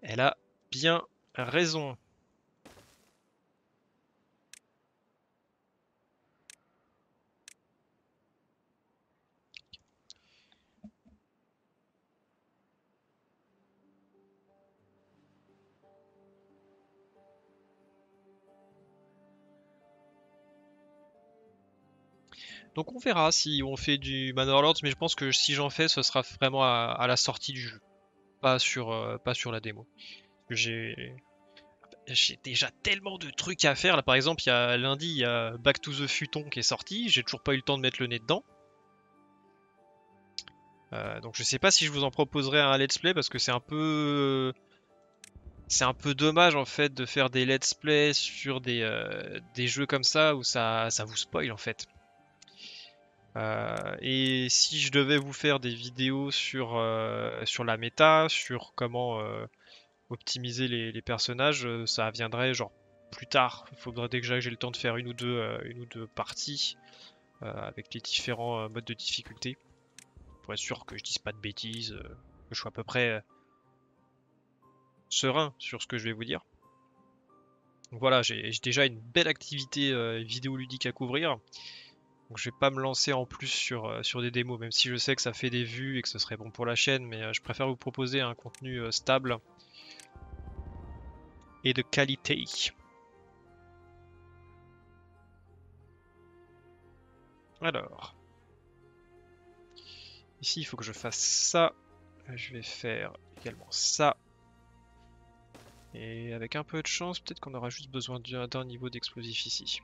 Elle a bien raison. Donc on verra si on fait du Manor Lords, mais je pense que si j'en fais, ce sera vraiment à, la sortie du jeu, pas sur, euh, la démo. J'ai déjà tellement de trucs à faire. Là, par exemple, il y a lundi, il y a Back to the Futon qui est sorti. J'ai toujours pas eu le temps de mettre le nez dedans. Euh, donc je sais pas si je vous en proposerai un let's play parce que c'est un peu dommage en fait de faire des let's play sur des, euh, des jeux comme ça où ça, ça vous spoil en fait. Euh, et si je devais vous faire des vidéos sur, sur la méta, sur comment optimiser les, personnages, euh, ça viendrait genre plus tard. Il faudrait déjà que j'ai le temps de faire une ou deux, euh, une ou deux parties euh, avec les différents modes de difficulté. Pour être sûr que je dise pas de bêtises, que je sois à peu près serein sur ce que je vais vous dire. Voilà, j'ai déjà une belle activité vidéoludique à couvrir. Donc je vais pas me lancer en plus sur, sur des démos, même si je sais que ça fait des vues et que ce serait bon pour la chaîne, mais je préfère vous proposer un contenu stable et de qualité. Alors. Ici, il faut que je fasse ça. Je vais faire également ça. Et avec un peu de chance, peut-être qu'on aura juste besoin d'un niveau d'explosif ici.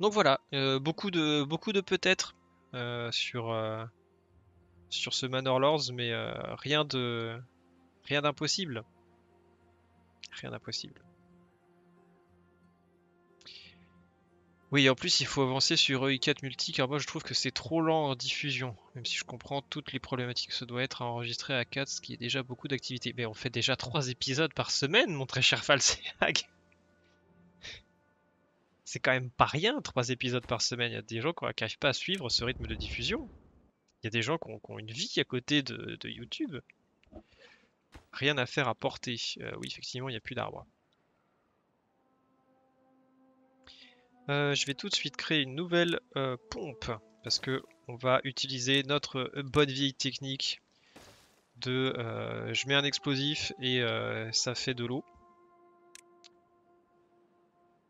Donc voilà, euh, beaucoup de, beaucoup de peut-être euh, sur, euh, sur ce Manor Lords, mais rien de rien d'impossible. Rien d'impossible. Oui, en plus, il faut avancer sur EI4 multi, car moi je trouve que c'est trop lent en diffusion. Même si je comprends toutes les problématiques que ça doit être à enregistrer à 4, ce qui est déjà beaucoup d'activité. Mais on fait déjà 3 épisodes par semaine, mon très cher Falseag C'est quand même pas rien, 3 épisodes par semaine. Il y a des gens qui n'arrivent pas à suivre ce rythme de diffusion. Il y a des gens qui ont, une vie à côté de, YouTube. Rien à faire à porter. Euh, oui, effectivement, il n'y a plus d'arbres. Euh, je vais tout de suite créer une nouvelle euh, pompe parce que on va utiliser notre bonne vieille technique de je mets un explosif et ça fait de l'eau.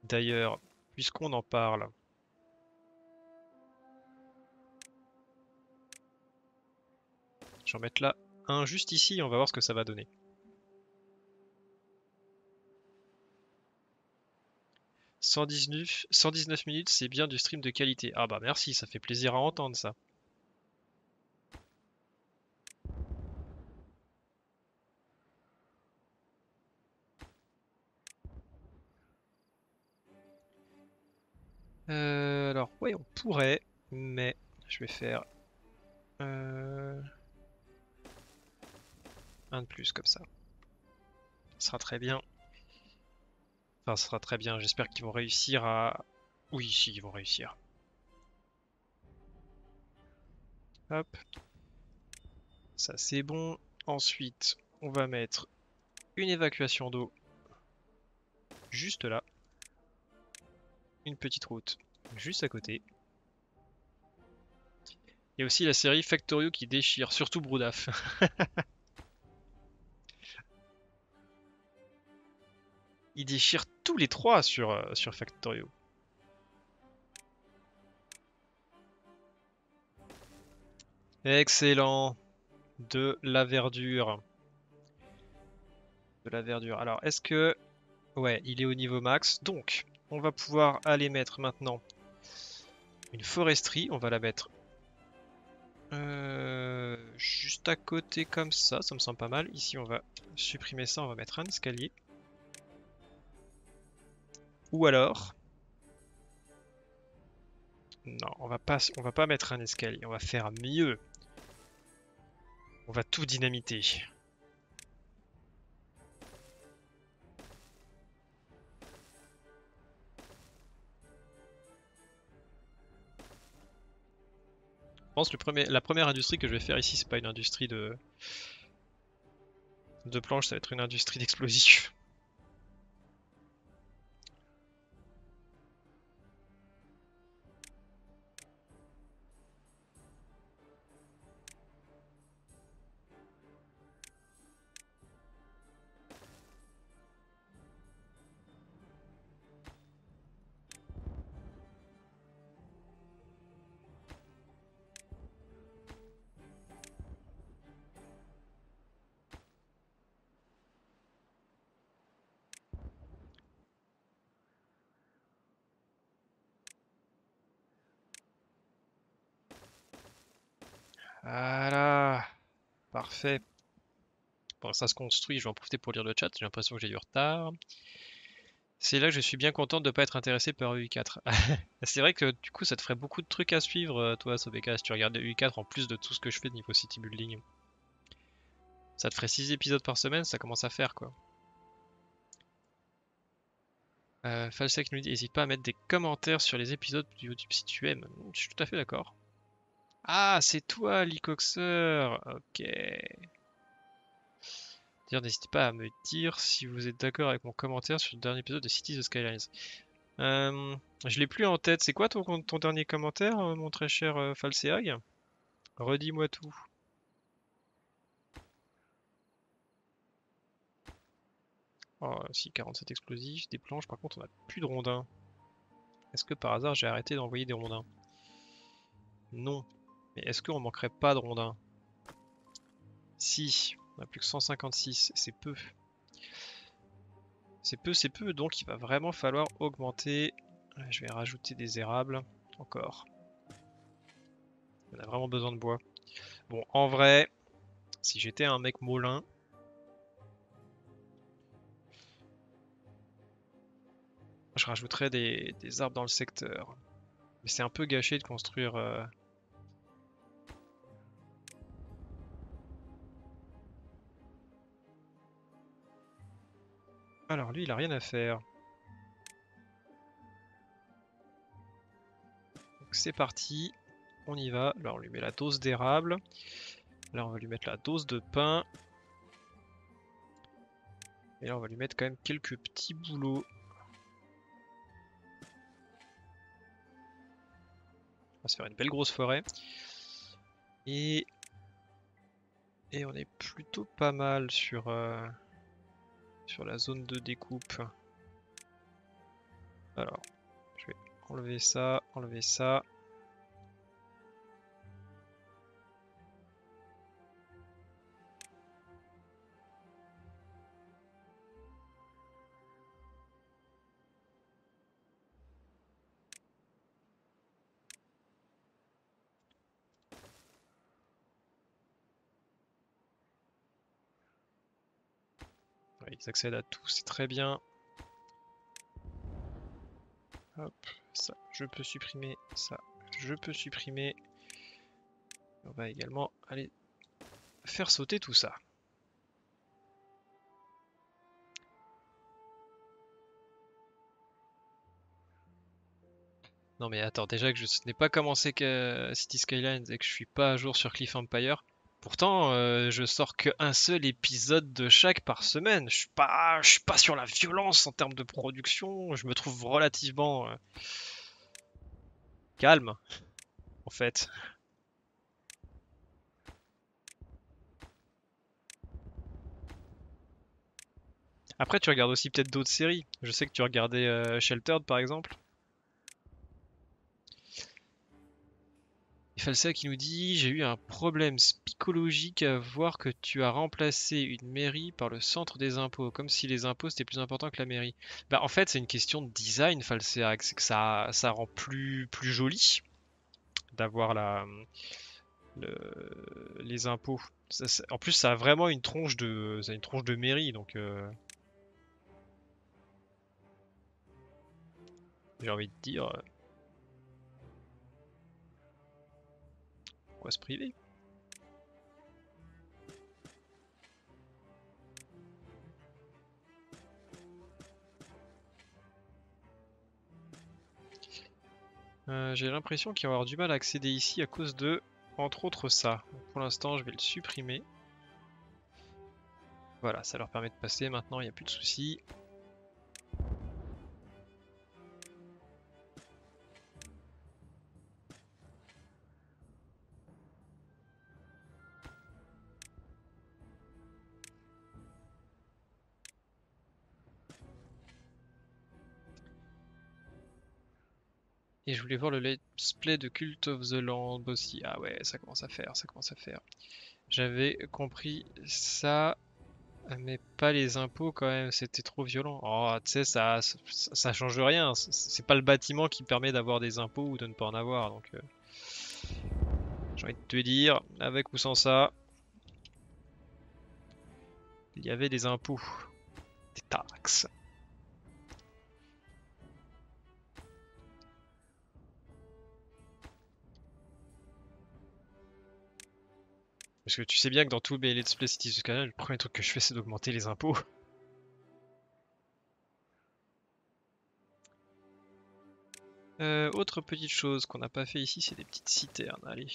D'ailleurs, puisqu'on en parle, je vais en là un juste ici et on va voir ce que ça va donner. 119, 119 minutes, c'est bien du stream de qualité. Ah bah merci, ça fait plaisir à entendre ça. Euh, alors, ouais, on pourrait, mais je vais faire euh, un de plus comme ça. Ça sera très bien. Enfin, ce sera très bien. J'espère qu'ils vont réussir à... Oui, si, ils vont réussir. Hop. Ça, c'est bon. Ensuite, on va mettre une évacuation d'eau juste là. Une petite route juste à côté. Il y a aussi la série Factorio qui déchire, surtout Broudaf. il déchire tous les trois sur, euh, sur Factorio. Excellent. De la verdure. De la verdure. Alors, est-ce que... Ouais, il est au niveau max. Donc, on va pouvoir aller mettre maintenant une foresterie. On va la mettre euh, juste à côté comme ça. Ça me semble pas mal. Ici, on va supprimer ça. On va mettre un escalier. Ou alors... Non, on va pas, on va pas mettre un escalier, on va faire mieux. On va tout dynamiter. Pense que la première industrie que je vais faire ici, c'est pas une industrie de, de planches, ça va être une industrie d'explosifs. Ça se construit, je vais en profiter pour lire le chat, j'ai l'impression que j'ai du retard. C'est là que je suis bien content de ne pas être intéressé par UI4. c'est vrai que du coup ça te ferait beaucoup de trucs à suivre euh, toi Sobeka si tu regardes UI4 en plus de tout ce que je fais niveau city building. Ça te ferait 6 épisodes par semaine, ça commence à faire quoi. Euh, Falsec nous dit n'hésite pas à mettre des commentaires sur les épisodes de YouTube si tu aimes. Je suis tout à fait d'accord. Ah, c'est toi, l'Icoxer Ok. D'ailleurs, n'hésitez pas à me dire si vous êtes d'accord avec mon commentaire sur le dernier épisode de Cities of Skylines. Euh, je l'ai plus en tête. C'est quoi ton, ton, dernier commentaire, euh, mon très cher euh, Falseag? Redis-moi tout. Oh, si, 47 explosifs, des planches. Par contre, on a plus de rondins. Est-ce que par hasard j'ai arrêté d'envoyer des rondins? Non. Mais est-ce qu'on manquerait pas de rondins? Si, on a plus que 156, c'est peu. C'est peu, c'est peu, donc il va vraiment falloir augmenter. Je vais rajouter des érables, encore. On a vraiment besoin de bois. Bon, en vrai, si j'étais un mec molin, je rajouterais des, arbres dans le secteur. Mais c'est un peu gâché de construire... Euh, Alors lui, il a rien à faire. c'est parti, on y va. Alors on lui met la dose d'érable. Là on va lui mettre la dose de pain. Et là on va lui mettre quand même quelques petits boulots. On va se faire une belle grosse forêt. Et, et on est plutôt pas mal sur... Euh, sur la zone de découpe. Alors, je vais enlever ça, enlever ça. Ils accèdent à tout, c'est très bien. Hop, ça, je peux supprimer, ça, je peux supprimer. On va également aller faire sauter tout ça. Non mais attends, déjà que je n'ai pas commencé que City Skylines et que je suis pas à jour sur Cliff Empire, Pourtant, euh, je sors qu'un seul épisode de chaque par semaine. Je suis pas, suis pas sur la violence en termes de production. Je me trouve relativement euh, calme, en fait. Après, tu regardes aussi peut-être d'autres séries. Je sais que tu regardais euh, Sheltered par exemple. Falsa qui nous dit J'ai eu un problème psychologique à voir que tu as remplacé une mairie par le centre des impôts, comme si les impôts c'était plus important que la mairie. Bah, en fait, c'est une question de design, Falsa. C'est que ça, ça rend plus, plus joli d'avoir la, les impôts. en plus, ça a vraiment une tronche de, une tronche de mairie, donc. Euh, j'ai envie de dire. Euh, J'ai l'impression qu'il va avoir du mal à accéder ici à cause de, entre autres, ça. Pour l'instant, je vais le supprimer. Voilà, ça leur permet de passer maintenant, il n'y a plus de soucis. Je voulais voir le let's play de Cult of the Land aussi. Ah ouais, ça commence à faire, ça commence à faire. J'avais compris ça, mais pas les impôts quand même, c'était trop violent. Oh, tu sais, ça, ça, change rien. C'est pas le bâtiment qui permet d'avoir des impôts ou de ne pas en avoir. Donc, euh, j'ai envie de te dire, avec ou sans ça, il y avait des impôts, des taxes. Parce que tu sais bien que dans tous mes Let's Play Cities Skyline, le premier truc que je fais c'est d'augmenter les impôts. Euh, autre petite chose qu'on n'a pas fait ici, c'est des petites citernes. Allez,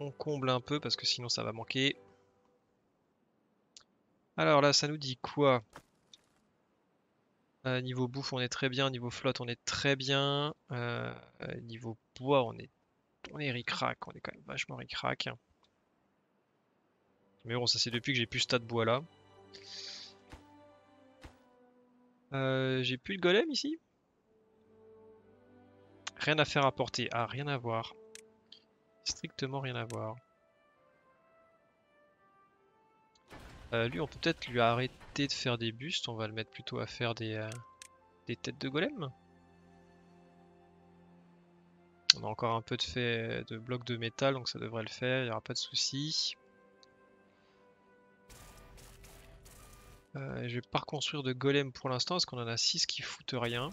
on comble un peu parce que sinon ça va manquer. Alors là, ça nous dit quoi? Euh, Niveau bouffe, on est très bien. Niveau flotte, on est très bien. Euh, niveau bois, on est, on est ric-rac. On est quand même vachement ric-rac. Mais bon, ça c'est depuis que j'ai plus ce tas de bois là. Euh, J'ai plus le golem ici? Rien à faire apporter. Ah, rien à voir. Strictement rien à voir. Euh, lui, on peut peut-être lui arrêter de faire des bustes. On va le mettre plutôt à faire des, euh, des têtes de golem. On a encore un peu de, fait, de blocs de métal, donc ça devrait le faire. Il n'y aura pas de souci. Euh, je vais pas reconstruire de golem pour l'instant parce qu'on en a 6 qui foutent rien.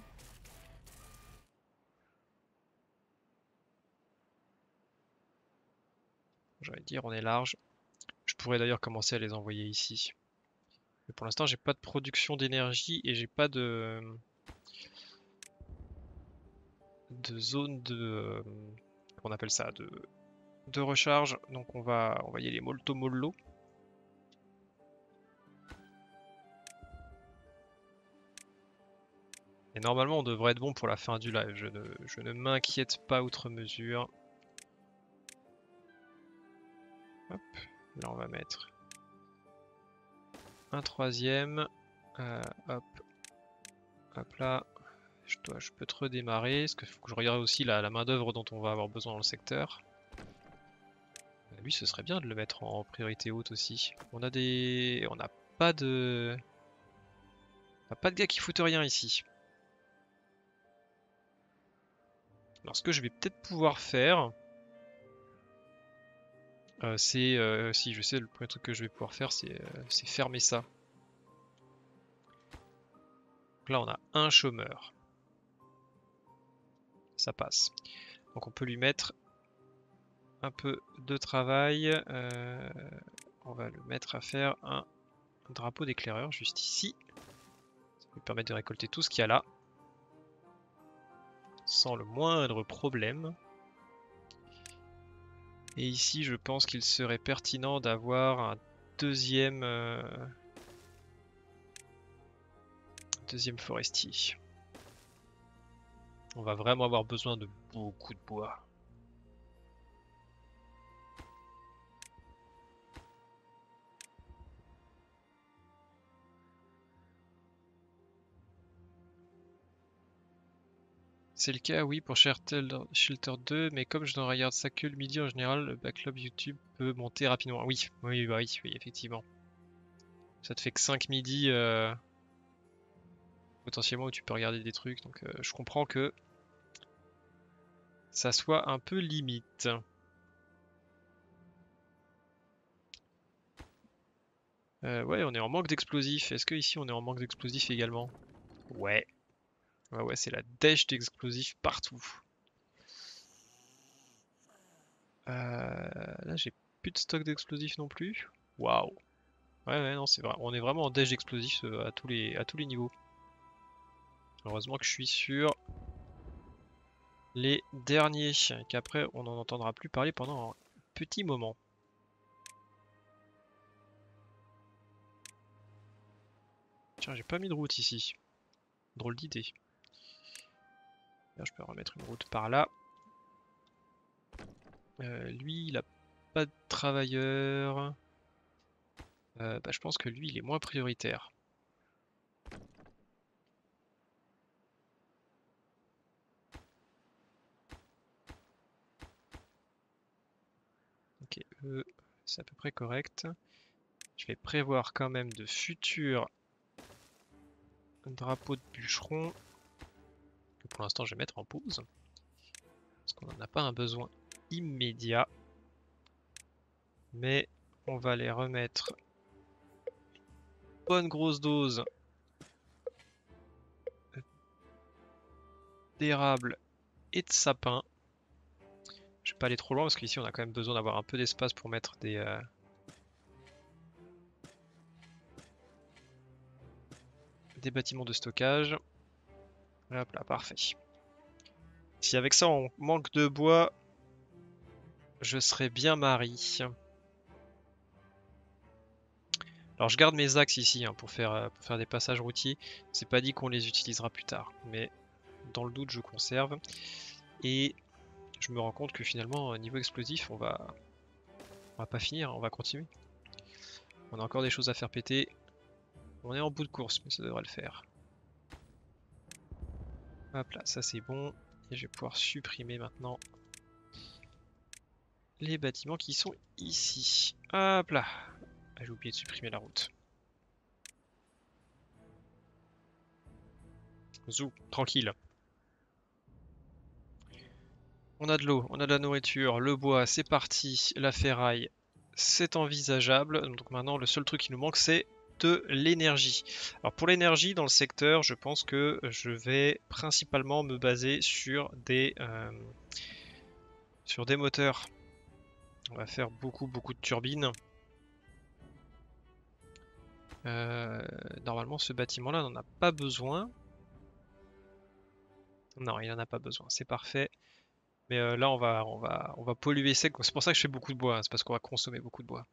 J'allais dire on est large. Je pourrais d'ailleurs commencer à les envoyer ici. Mais pour l'instant j'ai pas de production d'énergie et j'ai pas de de zone de euh, on appelle ça de de recharge donc on va envoyer les molto mollo et normalement on devrait être bon pour la fin du live je ne, m'inquiète pas outre mesure Hop, là on va mettre un troisième. Euh, hop. Hop là. Je, dois, je peux te redémarrer. Faut que je regarde aussi la, la main d'œuvre dont on va avoir besoin dans le secteur euh, Lui, ce serait bien de le mettre en priorité haute aussi. On a des. On n'a pas de. On n'a pas de gars qui foutent rien ici. Alors, ce que je vais peut-être pouvoir faire. Euh, c'est, euh, si je sais, le premier truc que je vais pouvoir faire, c'est euh, fermer ça. Là, on a un chômeur. Ça passe. Donc on peut lui mettre un peu de travail. on va le mettre à faire un drapeau d'éclaireur juste ici. Ça va lui permettre de récolter tout ce qu'il y a là. Sans le moindre problème. Et ici, je pense qu'il serait pertinent d'avoir un deuxième... Euh, deuxième forestier. On va vraiment avoir besoin de beaucoup de bois. C'est le cas, oui, pour Shelter 2, mais comme je ne regarde ça que le midi en général, le backlog YouTube peut monter rapidement. Oui, oui, bah oui, oui, effectivement. Ça te fait que 5 midis euh, potentiellement où tu peux regarder des trucs, donc euh, je comprends que ça soit un peu limite. Euh, ouais, on est en manque d'explosifs. Est-ce que ici on est en manque d'explosifs également? Ouais. Ouais, ouais, c'est la dèche d'explosifs partout. Euh, là, j'ai plus de stock d'explosifs non plus. Waouh. Ouais, ouais, non, c'est vrai. On est vraiment en dèche d'explosifs euh, à, tous les, à tous les niveaux. Heureusement que je suis sur les derniers, qu'après on n'en entendra plus parler pendant un petit moment. Tiens, j'ai pas mis de route ici. Drôle d'idée je peux remettre une route par là. Euh, lui, il a pas de travailleurs. Euh, bah, je pense que lui, il est moins prioritaire. Ok, eux, c'est à peu près correct. Je vais prévoir quand même de futurs drapeaux de bûcherons pour l'instant je vais mettre en pause. Parce qu'on n'en a pas un besoin immédiat. Mais on va les remettre bonne grosse dose d'érable et de sapin. Je vais pas aller trop loin parce qu'ici on a quand même besoin d'avoir un peu d'espace pour mettre des, euh, des bâtiments de stockage. Hop là, parfait. Si avec ça on manque de bois, je serais bien mari. Alors je garde mes axes ici hein, pour, faire, euh, pour faire des passages routiers. C'est pas dit qu'on les utilisera plus tard, mais dans le doute je conserve. Et je me rends compte que finalement niveau explosif on va, on va pas finir, on va continuer. On a encore des choses à faire péter. On est en bout de course mais ça devrait le faire. Hop là, ça c'est bon. Et je vais pouvoir supprimer maintenant les bâtiments qui sont ici. Hop là. Ah, J'ai oublié de supprimer la route. Zou, tranquille. On a de l'eau, on a de la nourriture, le bois, c'est parti, la ferraille, c'est envisageable. Donc maintenant, le seul truc qui nous manque, c'est de l'énergie. Alors pour l'énergie dans le secteur, je pense que je vais principalement me baser sur des, euh, sur des moteurs. On va faire beaucoup beaucoup de turbines. Euh, normalement ce bâtiment là n'en a pas besoin. Non, il n'en a pas besoin, c'est parfait. Mais euh, là on va, on, va, on va polluer sec, c'est pour ça que je fais beaucoup de bois, hein. c'est parce qu'on va consommer beaucoup de bois.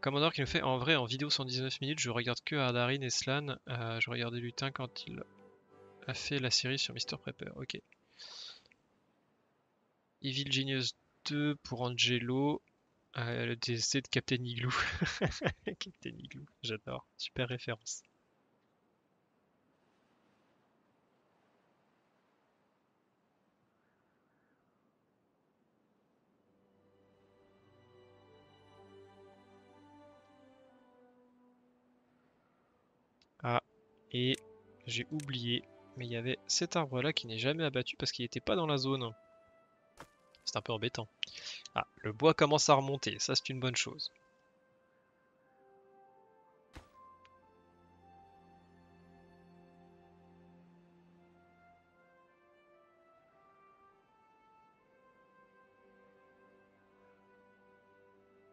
Commandeur qui me fait en vrai en vidéo 119 minutes, je regarde que Ardarin et Slan. Euh, je regardais Lutin quand il a fait la série sur Mr. Prepper. Ok. Evil Genius 2 pour Angelo. Euh, le de Captain Igloo. Captain Igloo, j'adore. Super référence. Et j'ai oublié, mais il y avait cet arbre là qui n'est jamais abattu parce qu'il n'était pas dans la zone. C'est un peu embêtant. Ah, le bois commence à remonter, ça c'est une bonne chose.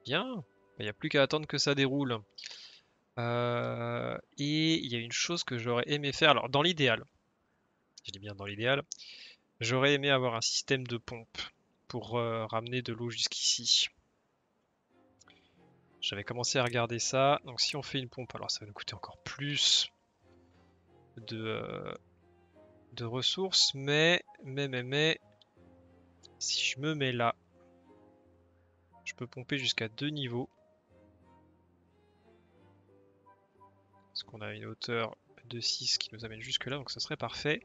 Bien, il n'y a plus qu'à attendre que ça déroule. Euh, et il y a une chose que j'aurais aimé faire. Alors, dans l'idéal, je dis bien dans l'idéal, j'aurais aimé avoir un système de pompe pour euh, ramener de l'eau jusqu'ici. J'avais commencé à regarder ça. Donc, si on fait une pompe, alors ça va nous coûter encore plus de, euh, de ressources. Mais, mais, mais, mais, si je me mets là, je peux pomper jusqu'à deux niveaux. Parce qu'on a une hauteur de 6 qui nous amène jusque là, donc ça serait parfait.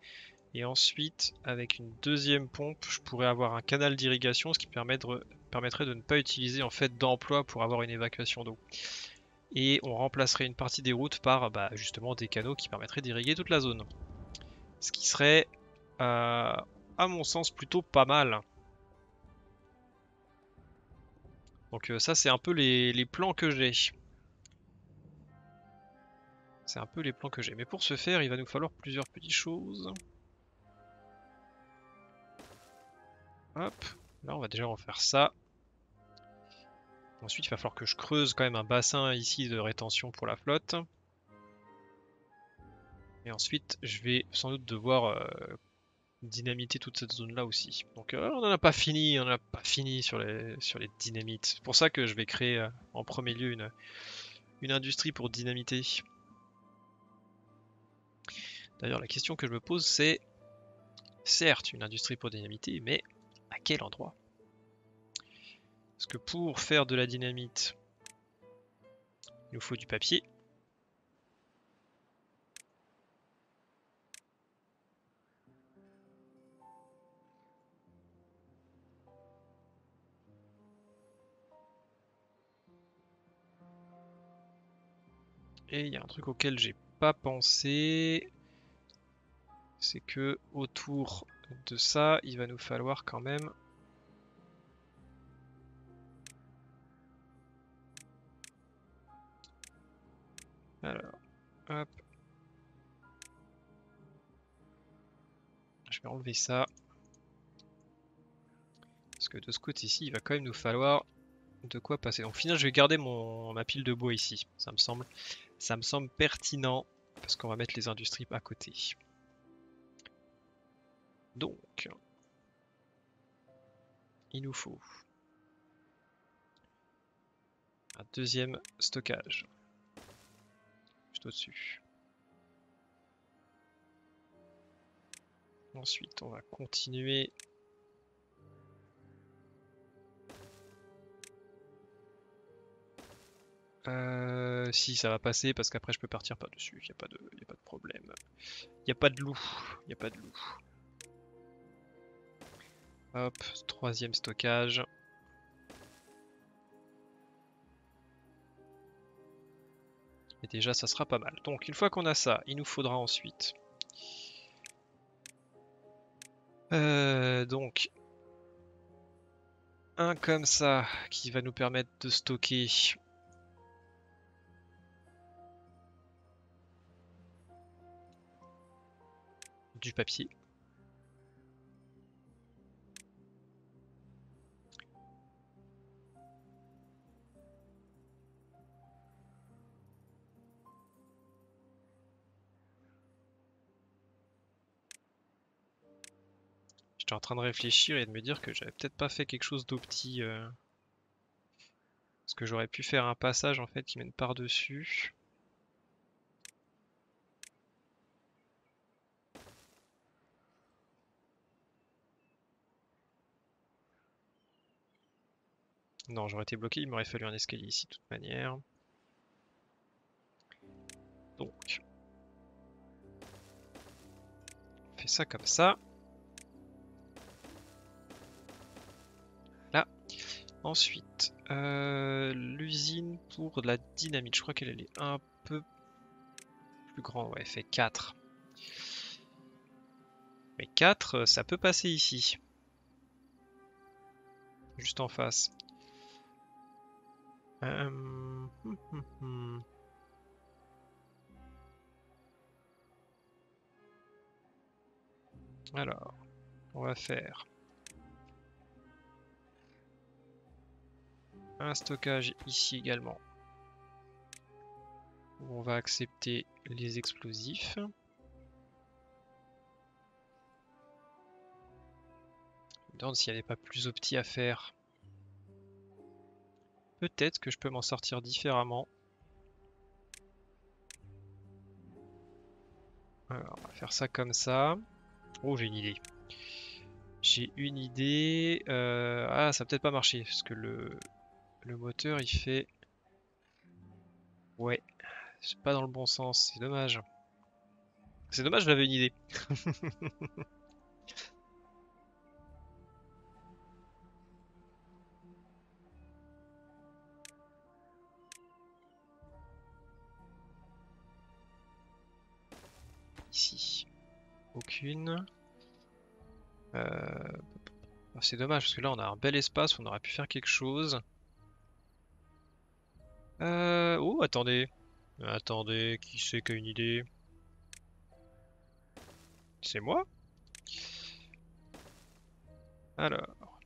Et ensuite, avec une deuxième pompe, je pourrais avoir un canal d'irrigation, ce qui permettrait de ne pas utiliser en fait d'emploi pour avoir une évacuation d'eau. Et on remplacerait une partie des routes par bah, justement des canaux qui permettraient d'irriguer toute la zone. Ce qui serait, euh, à mon sens, plutôt pas mal. Donc euh, ça, c'est un peu les plans que j'ai. C'est un peu les plans que j'ai. Mais pour ce faire, il va nous falloir plusieurs petites choses. Hop, là on va déjà refaire ça. Ensuite, il va falloir que je creuse quand même un bassin ici de rétention pour la flotte. Et ensuite, je vais sans doute devoir euh, dynamiter toute cette zone-là aussi. Donc euh, on n'en a pas fini, on n'en a pas fini sur les, dynamites. C'est pour ça que je vais créer euh, en premier lieu une industrie pour dynamiter. D'ailleurs, la question que je me pose, c'est certes une industrie pour dynamiter, mais à quel endroit? Parce que pour faire de la dynamite, il nous faut du papier. Et il y a un truc auquel j'ai pas pensé c'est que autour de ça, il va nous falloir quand même Alors, hop. Je vais enlever ça. Parce que de ce côté-ci, il va quand même nous falloir de quoi passer. Donc, au final, je vais garder mon, ma pile de bois ici. Ça me semble, ça me semble pertinent parce qu'on va mettre les industries à côté. Donc, il nous faut un deuxième stockage. Juste au-dessus. Ensuite, on va continuer Euh, si ça va passer parce qu'après je peux partir par-dessus, il n'y pas de- a pas de problème. Il n'y a pas de loup, il n'y a pas de loup. Hop, troisième stockage. Et déjà ça sera pas mal. Donc une fois qu'on a ça, il nous faudra ensuite... Euh, donc un comme ça qui va nous permettre de stocker du papier. J'étais en train de réfléchir et de me dire que j'avais peut-être pas fait quelque chose d'opti. euh, Parce que j'aurais pu faire un passage en fait qui mène par-dessus. Non, j'aurais été bloqué, il m'aurait fallu un escalier ici de toute manière. Donc, on fait ça comme ça. Ensuite, euh, l'usine pour la dynamite. Je crois qu'elle est un peu plus grande. Ouais, elle fait 4. Mais 4, ça peut passer ici. Juste en face. Euh, hum, hum, hum. Alors, on va faire un stockage ici également. Où on va accepter les explosifs. Je me demande s'il n'y avait pas plus opti à faire. Peut-être que je peux m'en sortir différemment. Alors, on va faire ça comme ça. Oh, j'ai une idée. J'ai une idée. euh, Ah, ça peut-être pas marcher parce que le, le moteur il fait. Ouais, c'est pas dans le bon sens, c'est dommage. C'est dommage, j'avais une idée. Ici, aucune. Euh, C'est dommage parce que là on a un bel espace on aurait pu faire quelque chose. Euh... Oh, attendez. Attendez, qui c'est qui a une idée? C'est moi? Alors.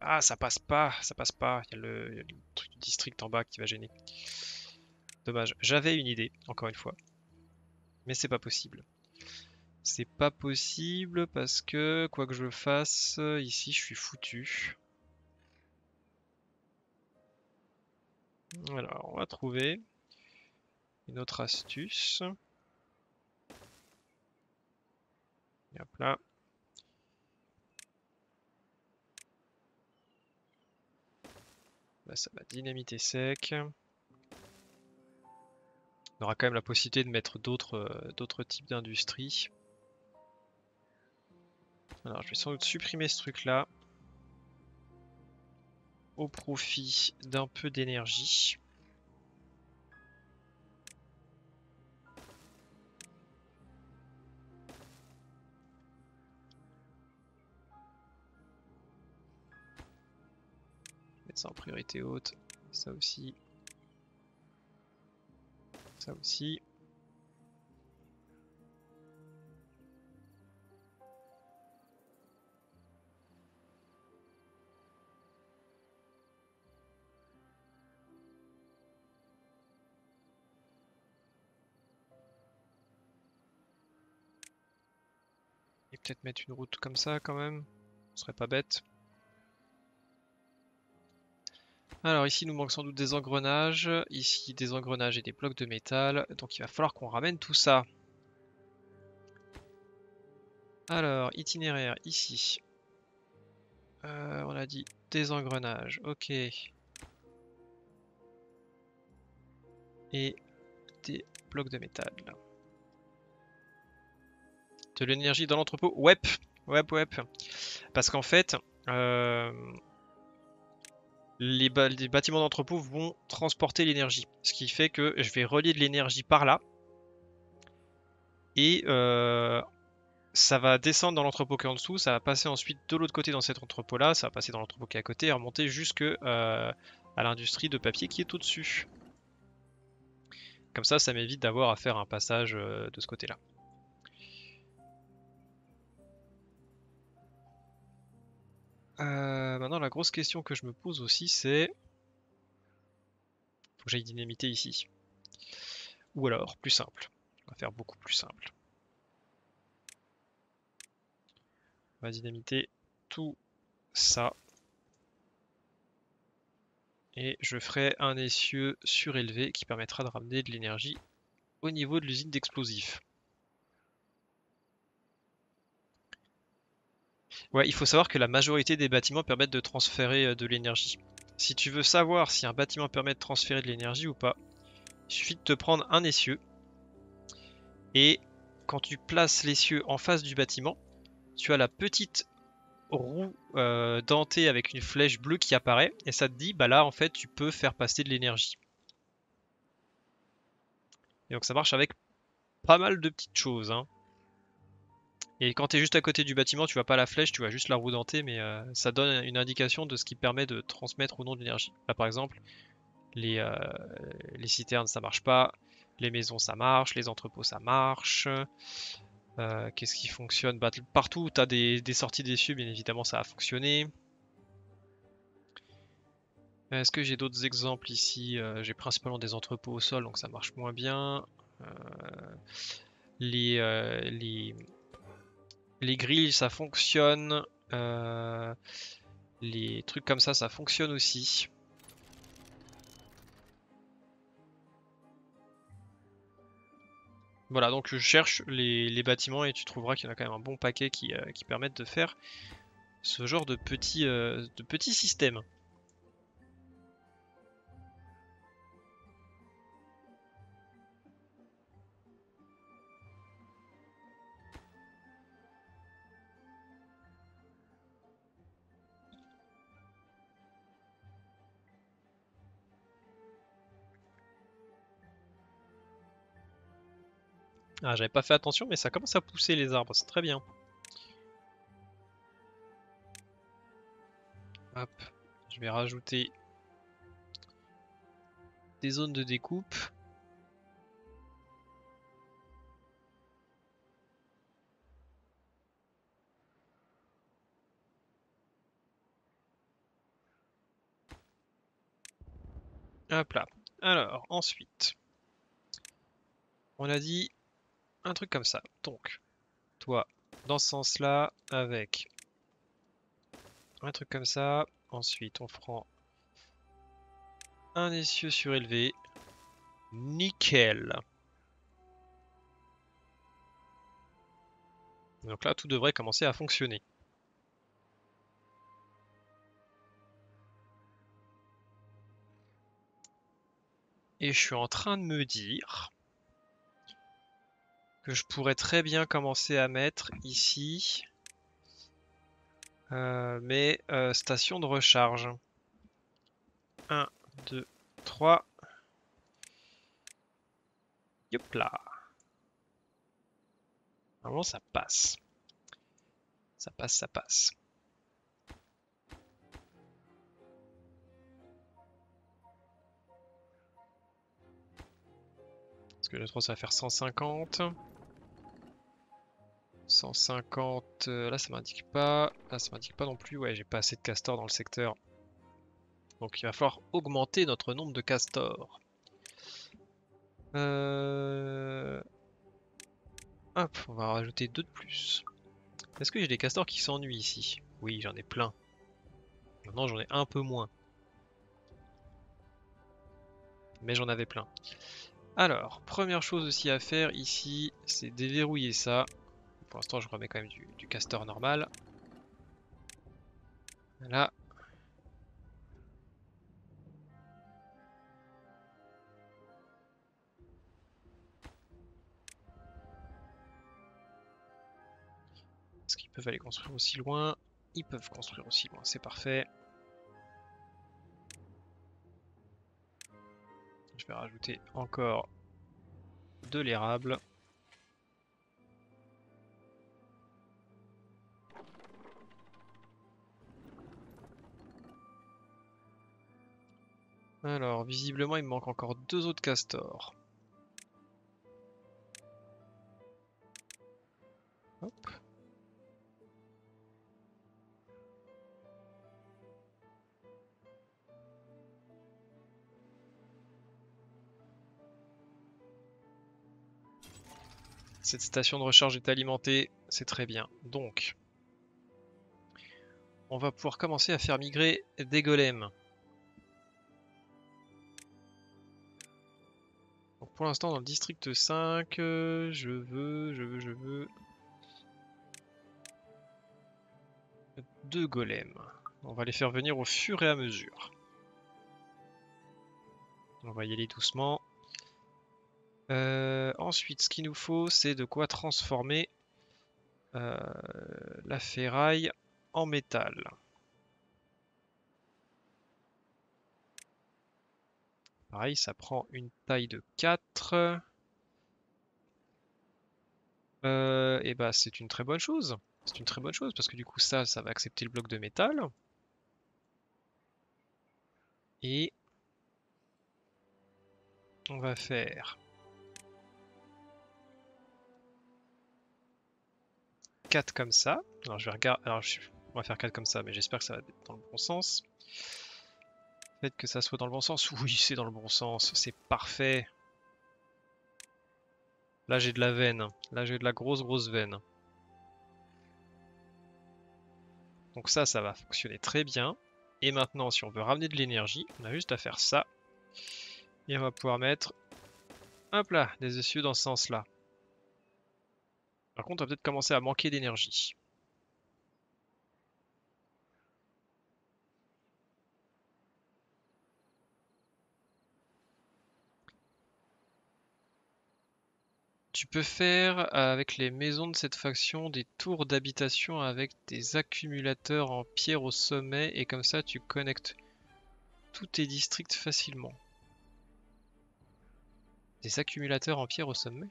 Ah, ça passe pas, ça passe pas. Il y a le, y a le truc du district en bas qui va gêner. Dommage. J'avais une idée, encore une fois. Mais c'est pas possible. C'est pas possible parce que, quoi que je fasse, ici je suis foutu. Alors, on va trouver une autre astuce. Hop là. Là, ça va dynamiter sec. On aura quand même la possibilité de mettre d'autres euh, types d'industries. Alors, je vais sans doute supprimer ce truc-là. Au profit d'un peu d'énergie. Mettre ça en priorité haute. Ça aussi. Ça aussi. Peut-être mettre une route comme ça quand même. Ce serait pas bête. Alors ici nous manque sans doute des engrenages, ici des engrenages et des blocs de métal, donc il va falloir qu'on ramène tout ça. Alors, itinéraire ici. Euh, on a dit des engrenages, ok. et des blocs de métal. De l'énergie dans l'entrepôt Web, web, web. Parce qu'en fait, euh, les, bâtiments d'entrepôt vont transporter l'énergie. Ce qui fait que je vais relier de l'énergie par là. Et euh, ça va descendre dans l'entrepôt qui est en dessous, ça va passer ensuite de l'autre côté dans cet entrepôt-là, ça va passer dans l'entrepôt qui est à côté et remonter jusque euh, à l'industrie de papier qui est au-dessus. Comme ça, ça m'évite d'avoir à faire un passage de ce côté-là. Euh, maintenant, la grosse question que je me pose aussi, c'est... Faut que j'aille dynamiter ici. Ou alors, plus simple. On va faire beaucoup plus simple. On va dynamiter tout ça. Et je ferai un essieu surélevé qui permettra de ramener de l'énergie au niveau de l'usine d'explosifs. Ouais, il faut savoir que la majorité des bâtiments permettent de transférer euh, de l'énergie. Si tu veux savoir si un bâtiment permet de transférer de l'énergie ou pas, il suffit de te prendre un essieu. Et quand tu places l'essieu en face du bâtiment, tu as la petite roue euh, dentée avec une flèche bleue qui apparaît. Et ça te dit, bah là en fait tu peux faire passer de l'énergie. Et donc ça marche avec pas mal de petites choses. Hein. Et quand tu es juste à côté du bâtiment, tu vois pas la flèche, tu vois juste la roue dentée, mais euh, ça donne une indication de ce qui permet de transmettre ou non de l'énergie. Là par exemple, les, euh, citernes ça marche pas, les maisons ça marche, les entrepôts ça marche. Euh, qu'est-ce qui fonctionne? Bah, Partout où tu as des, des sorties déçues, bien évidemment ça a fonctionné. Est-ce que j'ai d'autres exemples ici? J'ai principalement des entrepôts au sol, donc ça marche moins bien. les, les, les grilles, ça fonctionne. Euh, les trucs comme ça, ça fonctionne aussi. Voilà, donc je cherche les, bâtiments et tu trouveras qu'il y en a quand même un bon paquet qui, euh, permettent de faire ce genre de petits, euh, de petits systèmes. Ah, j'avais pas fait attention, mais ça commence à pousser les arbres, c'est très bien. Hop, je vais rajouter des zones de découpe. Hop là. Alors, ensuite, on a dit un truc comme ça. Donc, toi, dans ce sens-là, avec un truc comme ça. Ensuite, on prend un essieu surélevé. Nickel. Donc là, tout devrait commencer à fonctionner. Et je suis en train de me dire que je pourrais très bien commencer à mettre ici euh, mes euh, stations de recharge. 1, 2, 3. Yop là. Normalement ça passe. Ça passe, ça passe. Parce que le 3 ça va faire 150. 150, euh, là ça m'indique pas, là ça m'indique pas non plus, ouais j'ai pas assez de castors dans le secteur. Donc il va falloir augmenter notre nombre de castors. Euh, hop, on va rajouter deux de plus. Est-ce que j'ai des castors qui s'ennuient ici? Oui, j'en ai plein. Maintenant j'en ai un peu moins. Mais j'en avais plein. Alors, première chose aussi à faire ici, c'est déverrouiller ça pour l'instant, je remets quand même du, du castor normal. Voilà. Est-ce qu'ils peuvent aller construire aussi loin? Ils peuvent construire aussi loin, c'est parfait. Je vais rajouter encore de l'érable. Alors, visiblement, il me manque encore deux autres castors. Cette station de recharge est alimentée, c'est très bien. Donc, on va pouvoir commencer à faire migrer des golems. Pour l'instant dans le district 5, euh, je veux, je veux, je veux... Deux golems. On va les faire venir au fur et à mesure. On va y aller doucement. Euh, ensuite, ce qu'il nous faut, c'est de quoi transformer euh, la ferraille en métal. Pareil, ça prend une taille de 4. Euh, et bah c'est une très bonne chose. C'est une très bonne chose parce que du coup ça, ça va accepter le bloc de métal. Et on va faire 4 comme ça. Alors je vais regarder. Alors on va faire 4 comme ça, mais j'espère que ça va être dans le bon sens. Peut-être que ça soit dans le bon sens. Oui, c'est dans le bon sens. C'est parfait. Là, j'ai de la veine. Là, j'ai de la grosse, grosse veine. Donc ça, ça va fonctionner très bien. Et maintenant, si on veut ramener de l'énergie, on a juste à faire ça. Et on va pouvoir mettre, hop là, des essieux dans ce sens-là. Par contre, on va peut-être commencer à manquer d'énergie. Tu peux faire euh, avec les maisons de cette faction des tours d'habitation avec des accumulateurs en pierre au sommet et comme ça tu connectes tous tes districts facilement. Des accumulateurs en pierre au sommet.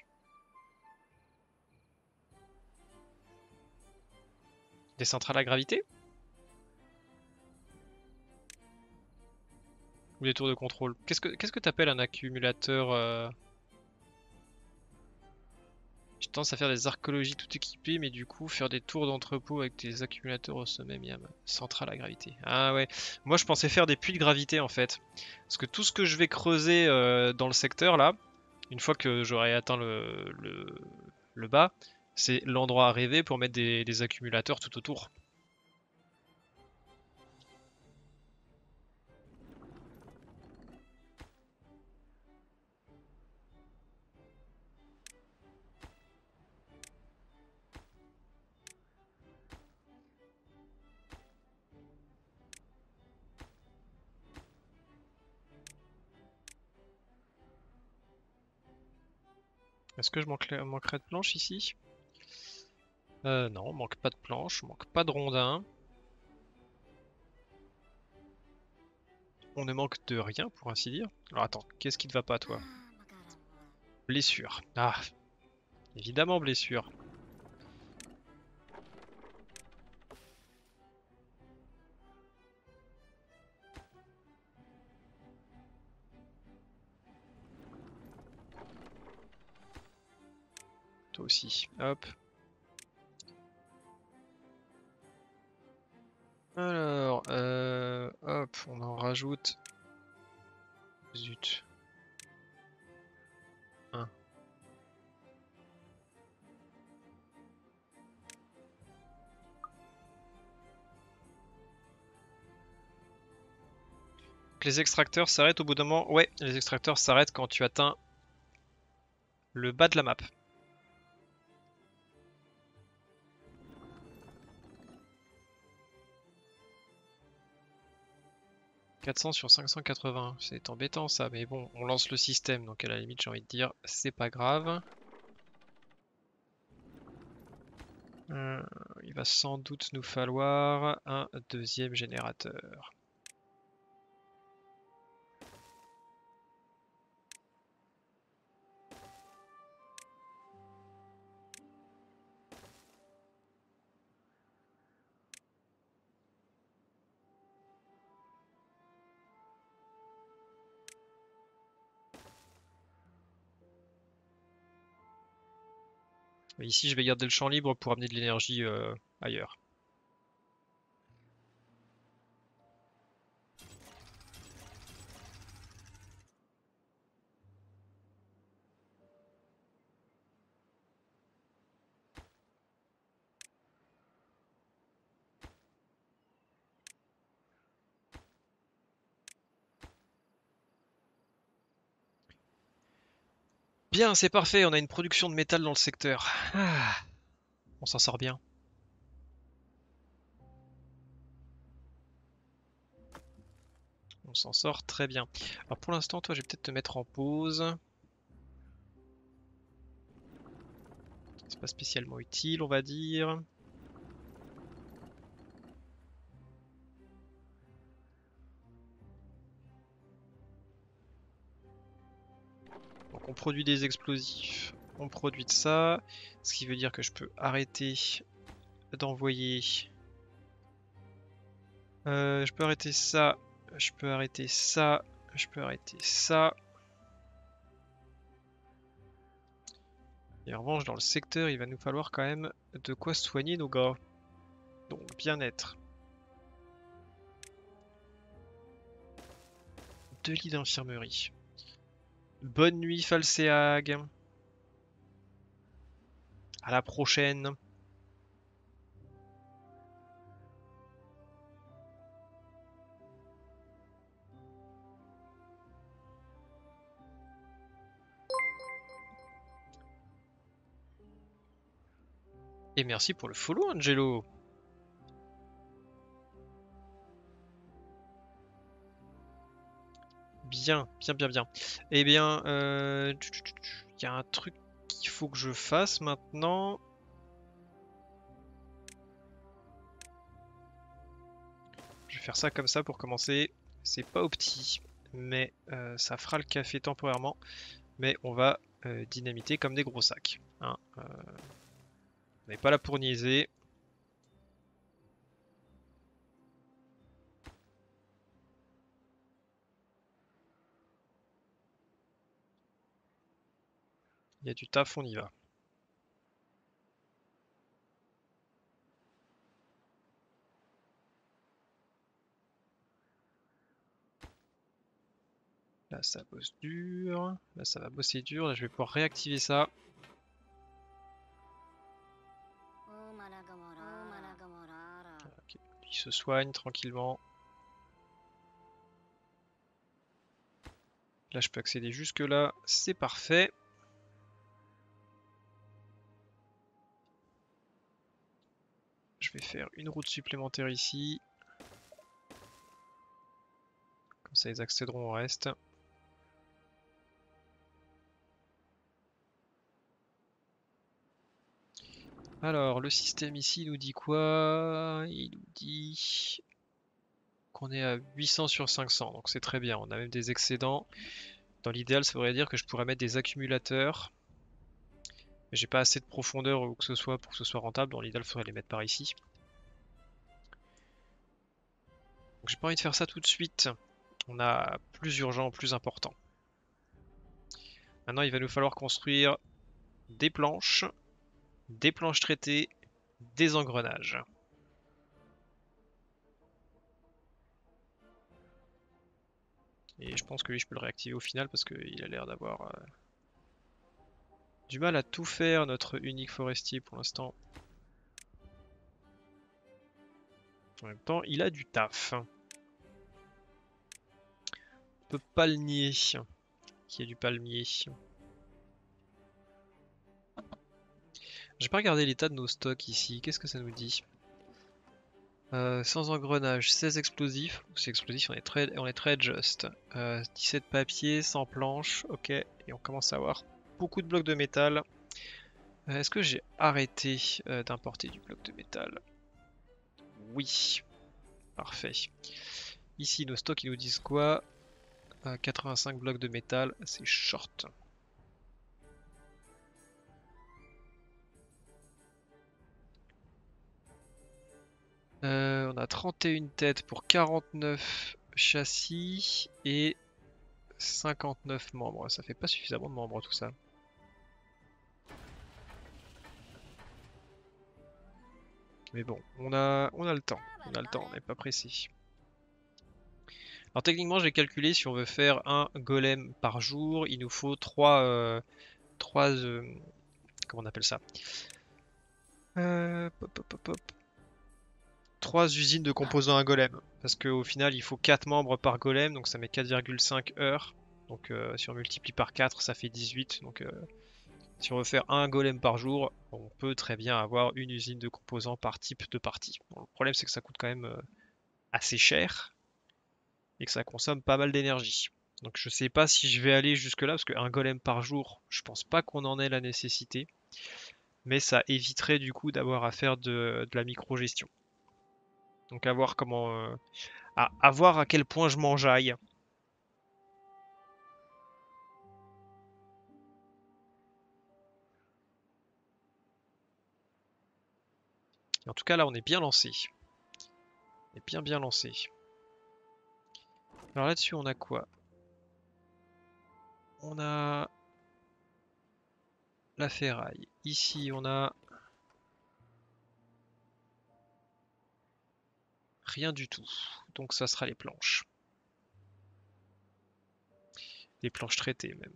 Des centrales à gravité. Ou des tours de contrôle. Qu'est-ce que qu'est-ce que t'appelles un accumulateur euh, je tendance à faire des archéologies tout équipées, mais du coup, faire des tours d'entrepôt avec des accumulateurs au sommet, miam. Centrale à gravité. Ah ouais. Moi, je pensais faire des puits de gravité, en fait. Parce que tout ce que je vais creuser euh, dans le secteur, là, une fois que j'aurai atteint le, le, bas, c'est l'endroit à rêver pour mettre des accumulateurs tout autour. Est-ce que je manquerai de planches ici? Euh, non, manque pas de planches, manque pas de rondins. On ne manque de rien, pour ainsi dire. Alors attends, qu'est-ce qui ne va pas, toi? Blessure. Ah, évidemment blessure. Aussi. Hop. Alors, euh, hop, on en rajoute. Zut. Un. Les extracteurs s'arrêtent au bout d'un moment. Ouais, les extracteurs s'arrêtent quand tu atteins le bas de la map. 400 sur 580, c'est embêtant ça, mais bon, on lance le système, donc à la limite j'ai envie de dire, c'est pas grave. Euh, il va sans doute nous falloir un deuxième générateur. Ici, je vais garder le champ libre pour amener de l'énergie euh, ailleurs. C'est parfait, on a une production de métal dans le secteur. Ah, on s'en sort bien. On s'en sort très bien. Alors pour l'instant, toi, je vais peut-être te mettre en pause. C'est pas spécialement utile, on va dire. On produit des explosifs, on produit de ça, ce qui veut dire que je peux arrêter d'envoyer. Euh, je peux arrêter ça, je peux arrêter ça, je peux arrêter ça. Et en revanche, dans le secteur, il va nous falloir quand même de quoi soigner nos gars. Donc, bien-être. Deux lits d'infirmerie. Bonne nuit, Falseag. À la prochaine. Et merci pour le follow, Angelo. Bien, bien, bien, bien. Eh bien, euh, il y a un truc qu'il faut que je fasse maintenant. Je vais faire ça comme ça pour commencer. C'est pas au petit, mais euh, ça fera le café temporairement. Mais on va euh, dynamiter comme des gros sacs. Hein. on n'est pas là pour niaiser. Y a du taf, on y va. Là, ça bosse dur. Là, ça va bosser dur. Là, je vais pouvoir réactiver ça. Il se soigne tranquillement. Là, je peux accéder jusque là. C'est parfait. Je vais faire une route supplémentaire ici. Comme ça, ils accéderont au reste. Alors, le système ici nous dit quoi? Il nous dit qu'on est à 800 sur 500, donc c'est très bien. On a même des excédents. Dans l'idéal, ça voudrait dire que je pourrais mettre des accumulateurs mais j'ai pas assez de profondeur ou que ce soit pour que ce soit rentable. Dans l'idéal, il faudrait les mettre par ici. Donc j'ai pas envie de faire ça tout de suite. On a plus urgent, plus important. Maintenant, il va nous falloir construire des planches, des planches traitées, des engrenages. Et je pense que lui, je peux le réactiver au final parce qu'il a l'air d'avoir... Euh, du mal à tout faire, notre unique forestier pour l'instant. En même temps, il a du taf. On peut pas y a du palmier. J'ai pas regardé l'état de nos stocks ici. Qu'est-ce que ça nous dit? Euh, Sans engrenage, 16 explosifs. C'est explosif, on est très, on est très just. 17 papiers, 100 planches. Ok, et on commence à avoir beaucoup de blocs de métal. Euh, Est-ce que j'ai arrêté euh, d'importer du bloc de métal? Oui. Parfait. Ici, nos stocks, ils nous disent quoi? Euh, 85 blocs de métal, c'est short. Euh, on a 31 têtes pour 49 châssis et 59 membres. Ça fait pas suffisamment de membres tout ça. Mais bon, on a, on a le temps. On a le temps, on n'est pas pressé. Alors techniquement, j'ai calculé si on veut faire un golem par jour, il nous faut 3... trois euh, comment on appelle ça? Euh, pop, pop, pop, pop. 3 usines de composants à golem. Parce qu'au final, il faut 4 membres par golem, donc ça met 4,5 heures. Donc euh, si on multiplie par 4, ça fait 18. Donc euh, si on veut faire un golem par jour, on peut très bien avoir une usine de composants par type de partie. Le problème, c'est que ça coûte quand même euh, assez cher et que ça consomme pas mal d'énergie. Donc je sais pas si je vais aller jusque là, parce qu'un golem par jour, je pense pas qu'on en ait la nécessité. Mais ça éviterait du coup d'avoir à faire de, de la micro-gestion. Donc à voir comment... euh, à, à voir à quel point je m'enjaille. En tout cas là on est bien lancé. On est bien bien lancé. Alors là-dessus on a quoi? On a la ferraille. Ici on a rien du tout. Donc ça sera les planches. Les planches traitées même.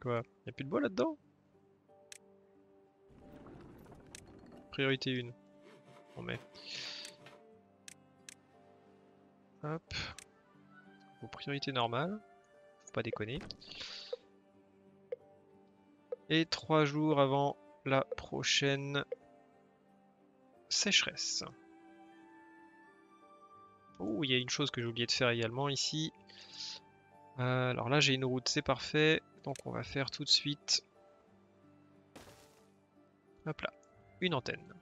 Quoi Y'a plus de bois là-dedans? Priorité 1. On met. Hop. Aux priorités normales. Faut pas déconner. Et 3 jours avant la prochaine sécheresse. Oh, il y a une chose que j'ai oublié de faire également ici. Euh, alors là j'ai une route, c'est parfait. Donc on va faire tout de suite. Hop là, une antenne.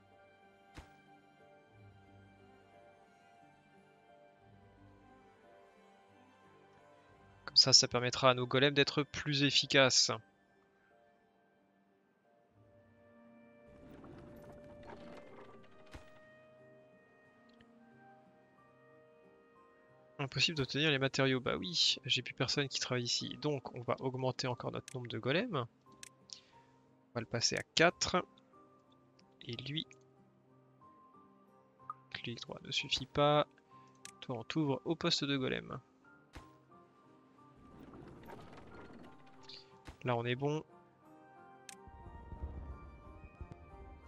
Comme ça, ça permettra à nos golems d'être plus efficaces. Impossible d'obtenir les matériaux. Bah oui, j'ai plus personne qui travaille ici. Donc on va augmenter encore notre nombre de golems. On va le passer à 4. Et lui... Clic droit ne suffit pas. Toi on t'ouvre au poste de golem. Là on est bon.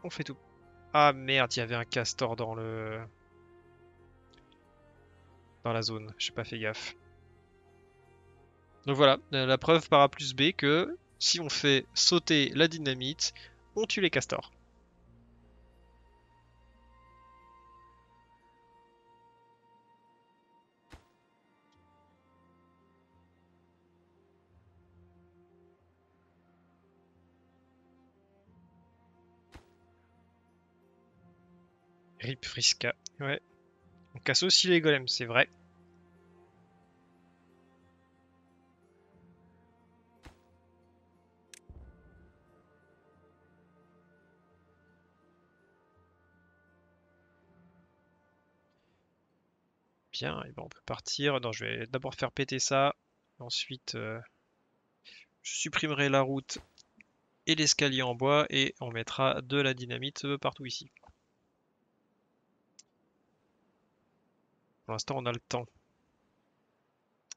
On fait tout. Ah merde, il y avait un castor dans le... Dans la zone, j'ai pas fait gaffe. Donc voilà, euh, la preuve par A plus B que si on fait sauter la dynamite, on tue les castors. Rip Friska, ouais. On casse aussi les golems, c'est vrai. Bien, et ben on peut partir. Je vais d'abord faire péter ça. Ensuite, euh, je supprimerai la route et l'escalier en bois et on mettra de la dynamite partout ici. Pour l'instant, on a le temps.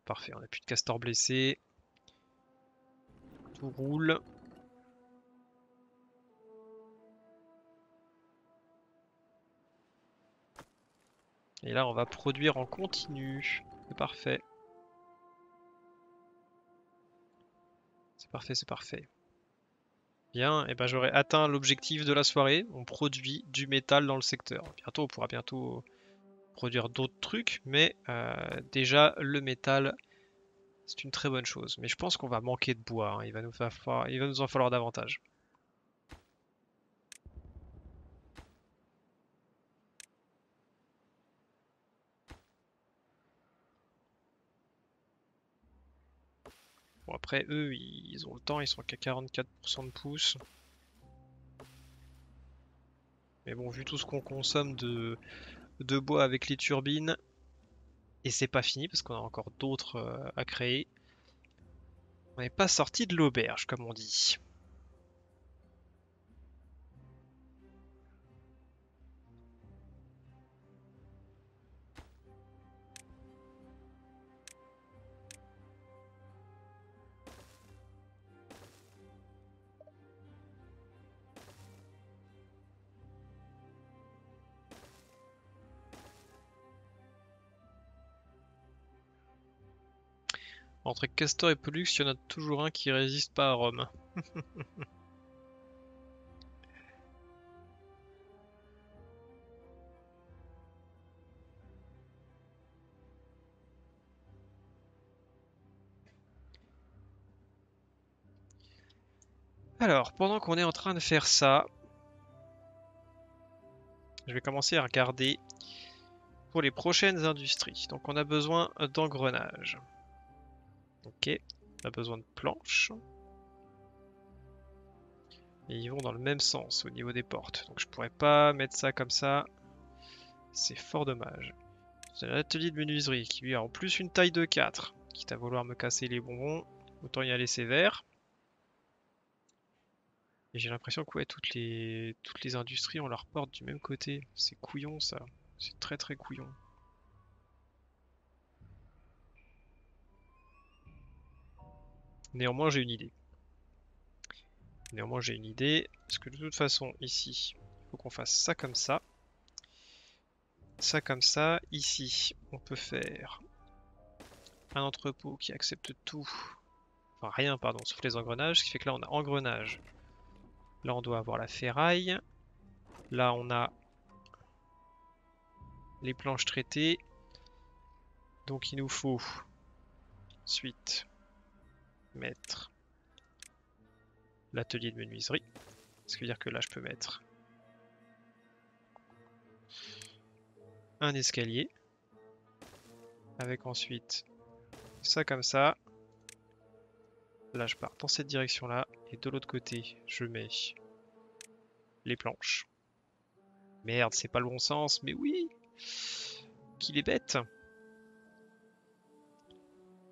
Parfait, on n'a plus de castor blessé. Tout roule. Et là, on va produire en continu. C'est parfait. C'est parfait, c'est parfait. Bien, et ben j'aurais atteint l'objectif de la soirée. On produit du métal dans le secteur. Bientôt, on pourra bientôt produire d'autres trucs, mais euh, déjà le métal, c'est une très bonne chose. Mais je pense qu'on va manquer de bois. hein. Il, va nous en falloir davantage. Bon après eux ils ont le temps, ils sont qu'à 44% de pouces. Mais bon vu tout ce qu'on consomme de, de bois avec les turbines, et c'est pas fini parce qu'on a encore d'autres euh, à créer. On n'est pas sorti de l'auberge comme on dit. Entre Castor et Pollux, il y en a toujours un qui résiste pas à Rome. Alors, pendant qu'on est en train de faire ça, je vais commencer à regarder pour les prochaines industries. Donc on a besoin d'engrenages. Ok, on a besoin de planches. Et ils vont dans le même sens au niveau des portes. Donc je pourrais pas mettre ça comme ça. C'est fort dommage. C'est l'atelier de menuiserie qui lui a en plus une taille de 4. Quitte à vouloir me casser les bonbons, autant y aller sévère. Et j'ai l'impression que ouais, toutes les, toutes les industries ont leur porte du même côté. C'est couillon ça. C'est très très couillon. Néanmoins, j'ai une idée. Néanmoins, j'ai une idée. Parce que de toute façon, ici, il faut qu'on fasse ça comme ça. Ça comme ça. Ici, on peut faire un entrepôt qui accepte tout. Enfin, rien, pardon, sauf les engrenages. Ce qui fait que là, on a engrenage. Là, on doit avoir la ferraille. Là, on a les planches traitées. Donc, il nous faut ensuite mettre l'atelier de menuiserie. Ce qui veut dire que là, je peux mettre un escalier. Avec ensuite ça comme ça. Là, je pars dans cette direction-là. Et de l'autre côté, je mets les planches. Merde, c'est pas le bon sens, mais oui Qu'il est bête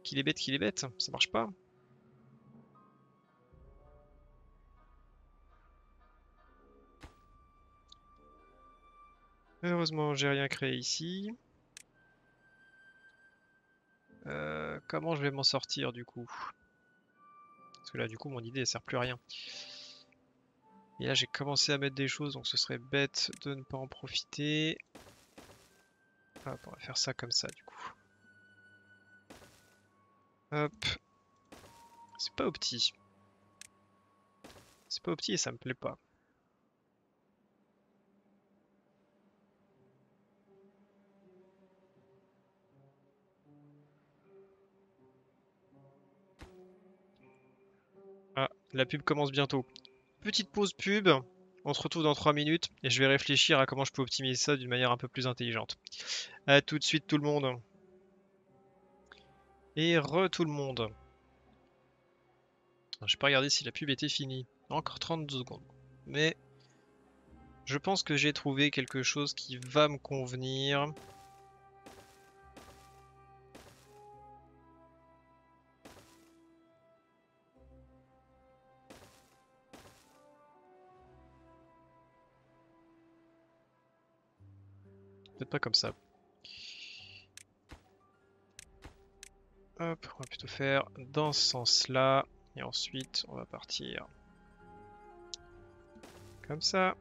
Qu'il est bête, qu'il est bête, ça marche pas. Heureusement, j'ai rien créé ici. Euh, comment je vais m'en sortir du coup? Parce que là, du coup, mon idée, elle sert plus à rien. Et là, j'ai commencé à mettre des choses, donc ce serait bête de ne pas en profiter. Hop, on va faire ça comme ça, du coup. Hop. C'est pas opti. C'est pas opti et ça me plaît pas. Ah, la pub commence bientôt. Petite pause pub, on se retrouve dans 3 minutes et je vais réfléchir à comment je peux optimiser ça d'une manière un peu plus intelligente. A tout de suite tout le monde. Et re tout le monde. Je pas regardé si la pub était finie. Encore 32 secondes. Mais je pense que j'ai trouvé quelque chose qui va me convenir. Pas comme ça. Hop, on va plutôt faire dans ce sens-là. Et ensuite, on va partir comme ça.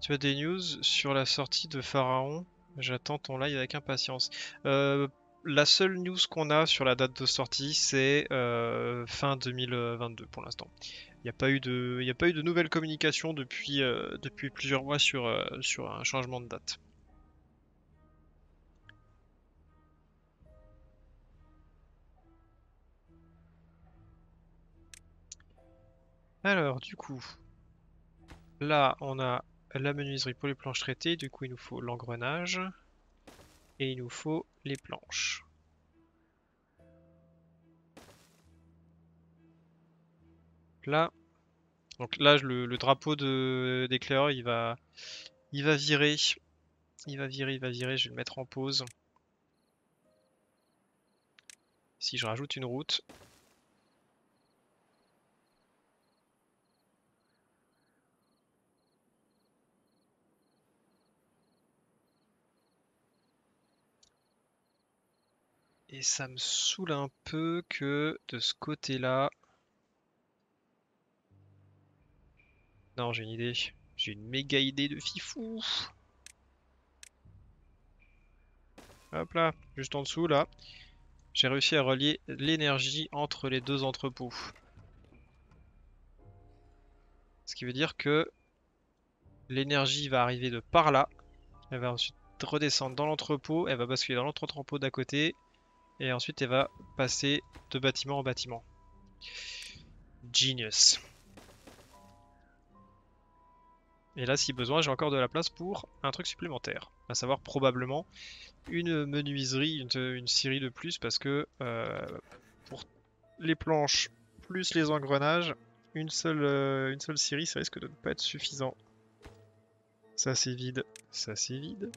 Tu as des news sur la sortie de Pharaon? J'attends ton live avec impatience. Euh, la seule news qu'on a sur la date de sortie, c'est euh, fin 2022 pour l'instant. Il n'y a, pas eu de, a pas eu de nouvelles communications depuis, euh, depuis plusieurs mois sur, sur un changement de date. Alors, du coup, là, on a la menuiserie pour les planches traitées. Du coup, il nous faut l'engrenage. Et il nous faut les planches. Là, donc là, le, drapeau d'éclaireur, il va, il va virer. Il va virer, il va virer. Je vais le mettre en pause. Si je rajoute une route, Et ça me saoule un peu que de ce côté-là... Non, j'ai une idée. J'ai une méga idée de fifou. Hop là, juste en dessous là. J'ai réussi à relier l'énergie entre les deux entrepôts. Ce qui veut dire que l'énergie va arriver de par là. Elle va ensuite redescendre dans l'entrepôt. Elle va basculer dans l'autre entrepôt d'à côté. Et ensuite, elle va passer de bâtiment en bâtiment. Genius. Et là, si besoin, j'ai encore de la place pour un truc supplémentaire. À savoir probablement une menuiserie, une, série de plus, parce que euh, pour les planches plus les engrenages, une seule, euh, une seule série, ça risque de ne pas être suffisant. Ça c'est vide, ça c'est vide.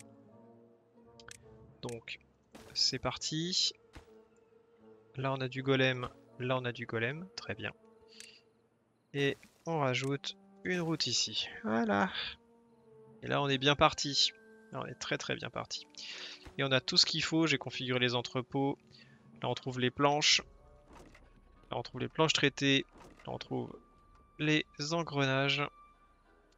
Donc, c'est parti. Là, on a du golem. Là, on a du golem. Très bien. Et on rajoute une route ici. Voilà. Et là, on est bien parti. on est très très bien parti. Et on a tout ce qu'il faut. J'ai configuré les entrepôts. Là, on trouve les planches. Là, on trouve les planches traitées. Là, on trouve les engrenages.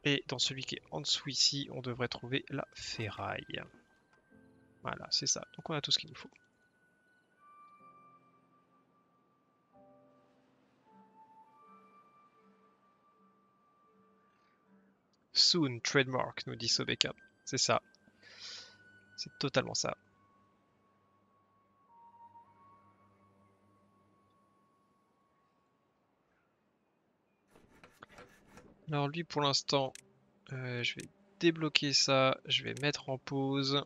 Et dans celui qui est en dessous ici, on devrait trouver la ferraille. Voilà, c'est ça. Donc on a tout ce qu'il nous faut. Soon, trademark, nous dit Sobeka. C'est ça. C'est totalement ça. Alors lui pour l'instant, euh, je vais débloquer ça, je vais mettre en pause.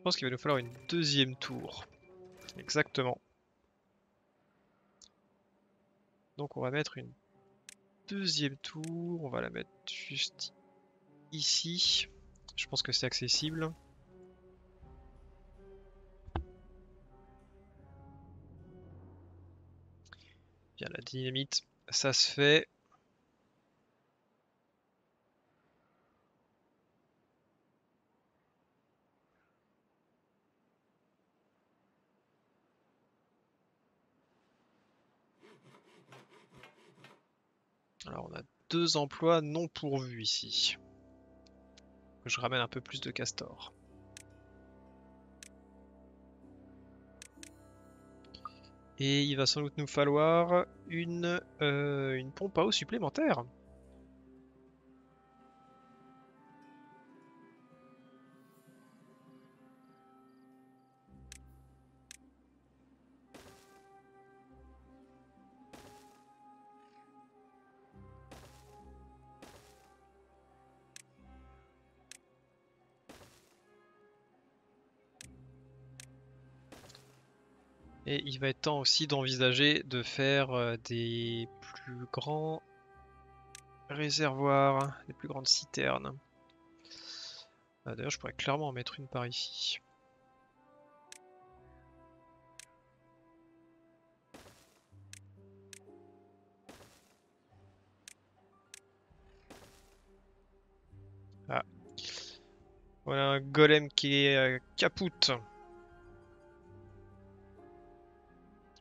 Je pense qu'il va nous falloir une deuxième tour. Exactement. Donc on va mettre une deuxième tour. On va la mettre juste ici. Je pense que c'est accessible. Bien, la dynamite, ça se fait. Alors on a deux emplois non pourvus ici. Je ramène un peu plus de castor. Et il va sans doute nous falloir une, euh, une pompe à eau supplémentaire. Et il va être temps aussi d'envisager de faire euh, des plus grands réservoirs, des plus grandes citernes. Ah, d'ailleurs, je pourrais clairement en mettre une par ici. Ah. Voilà un golem qui est euh, capoute.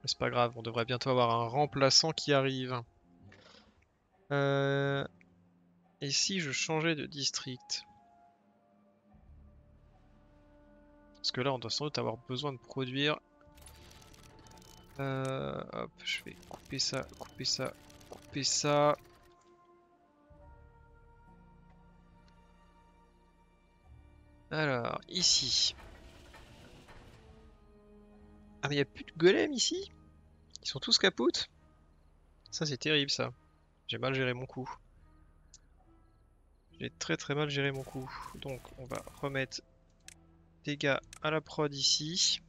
C'est pas grave, on devrait bientôt avoir un remplaçant qui arrive. Euh, et si je changeais de district? Parce que là, on doit sans doute avoir besoin de produire. Euh, hop, je vais couper ça, couper ça, couper ça. Alors, ici. Ah mais il a plus de golem ici? Ils sont tous capoutes Ça c'est terrible ça. J'ai mal géré mon coup. J'ai très très mal géré mon coup. Donc on va remettre des gars à la prod ici.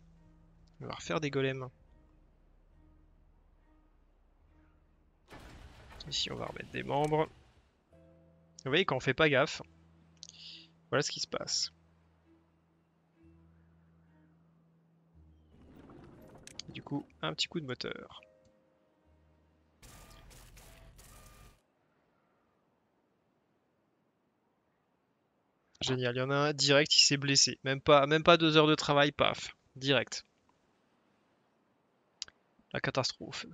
On va refaire des golems. Ici on va remettre des membres. Vous voyez quand on fait pas gaffe, voilà ce qui se passe. Du coup, un petit coup de moteur. Génial, il y en a un direct, il s'est blessé. Même pas, même pas deux heures de travail, paf, direct. La catastrophe.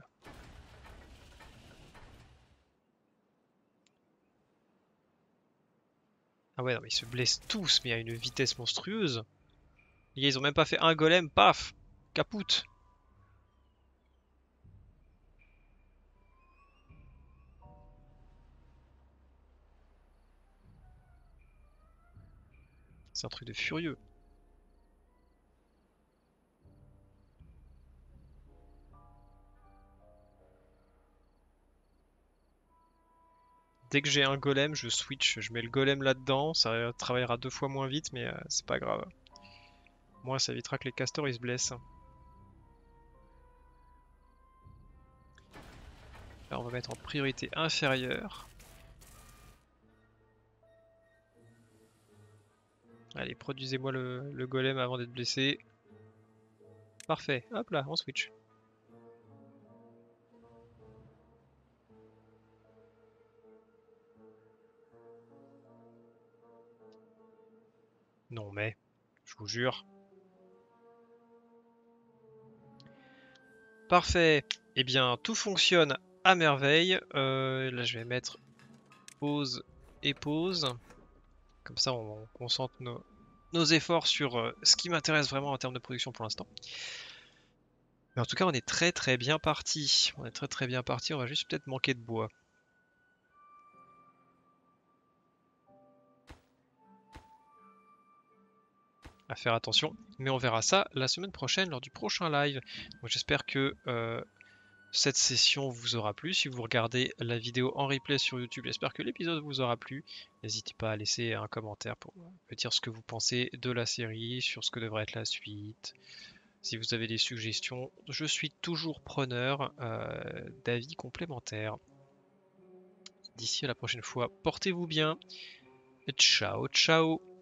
Ah ouais, non, mais ils se blessent tous, mais à une vitesse monstrueuse. Les gars, ils ont même pas fait un golem, paf, capoute. C'est un truc de furieux. Dès que j'ai un golem, je switch, je mets le golem là-dedans, ça travaillera deux fois moins vite, mais euh, c'est pas grave. Moi, ça évitera que les castors ils se blessent. Là, on va mettre en priorité inférieure. Allez, produisez-moi le, golem avant d'être blessé. Parfait. Hop là, on switch. Non mais, je vous jure. Parfait. Eh bien, tout fonctionne à merveille. Euh, là, je vais mettre pause et pause. Comme ça, on concentre nos, efforts sur euh, ce qui m'intéresse vraiment en termes de production pour l'instant. Mais en tout cas, on est très très bien parti. On est très très bien parti. On va juste peut-être manquer de bois. à faire attention. Mais on verra ça la semaine prochaine lors du prochain live. J'espère que euh, cette session vous aura plu. Si vous regardez la vidéo en replay sur YouTube, j'espère que l'épisode vous aura plu. N'hésitez pas à laisser un commentaire pour me dire ce que vous pensez de la série, sur ce que devrait être la suite. Si vous avez des suggestions, je suis toujours preneur euh, d'avis complémentaires. D'ici à la prochaine fois, portez-vous bien. Ciao, ciao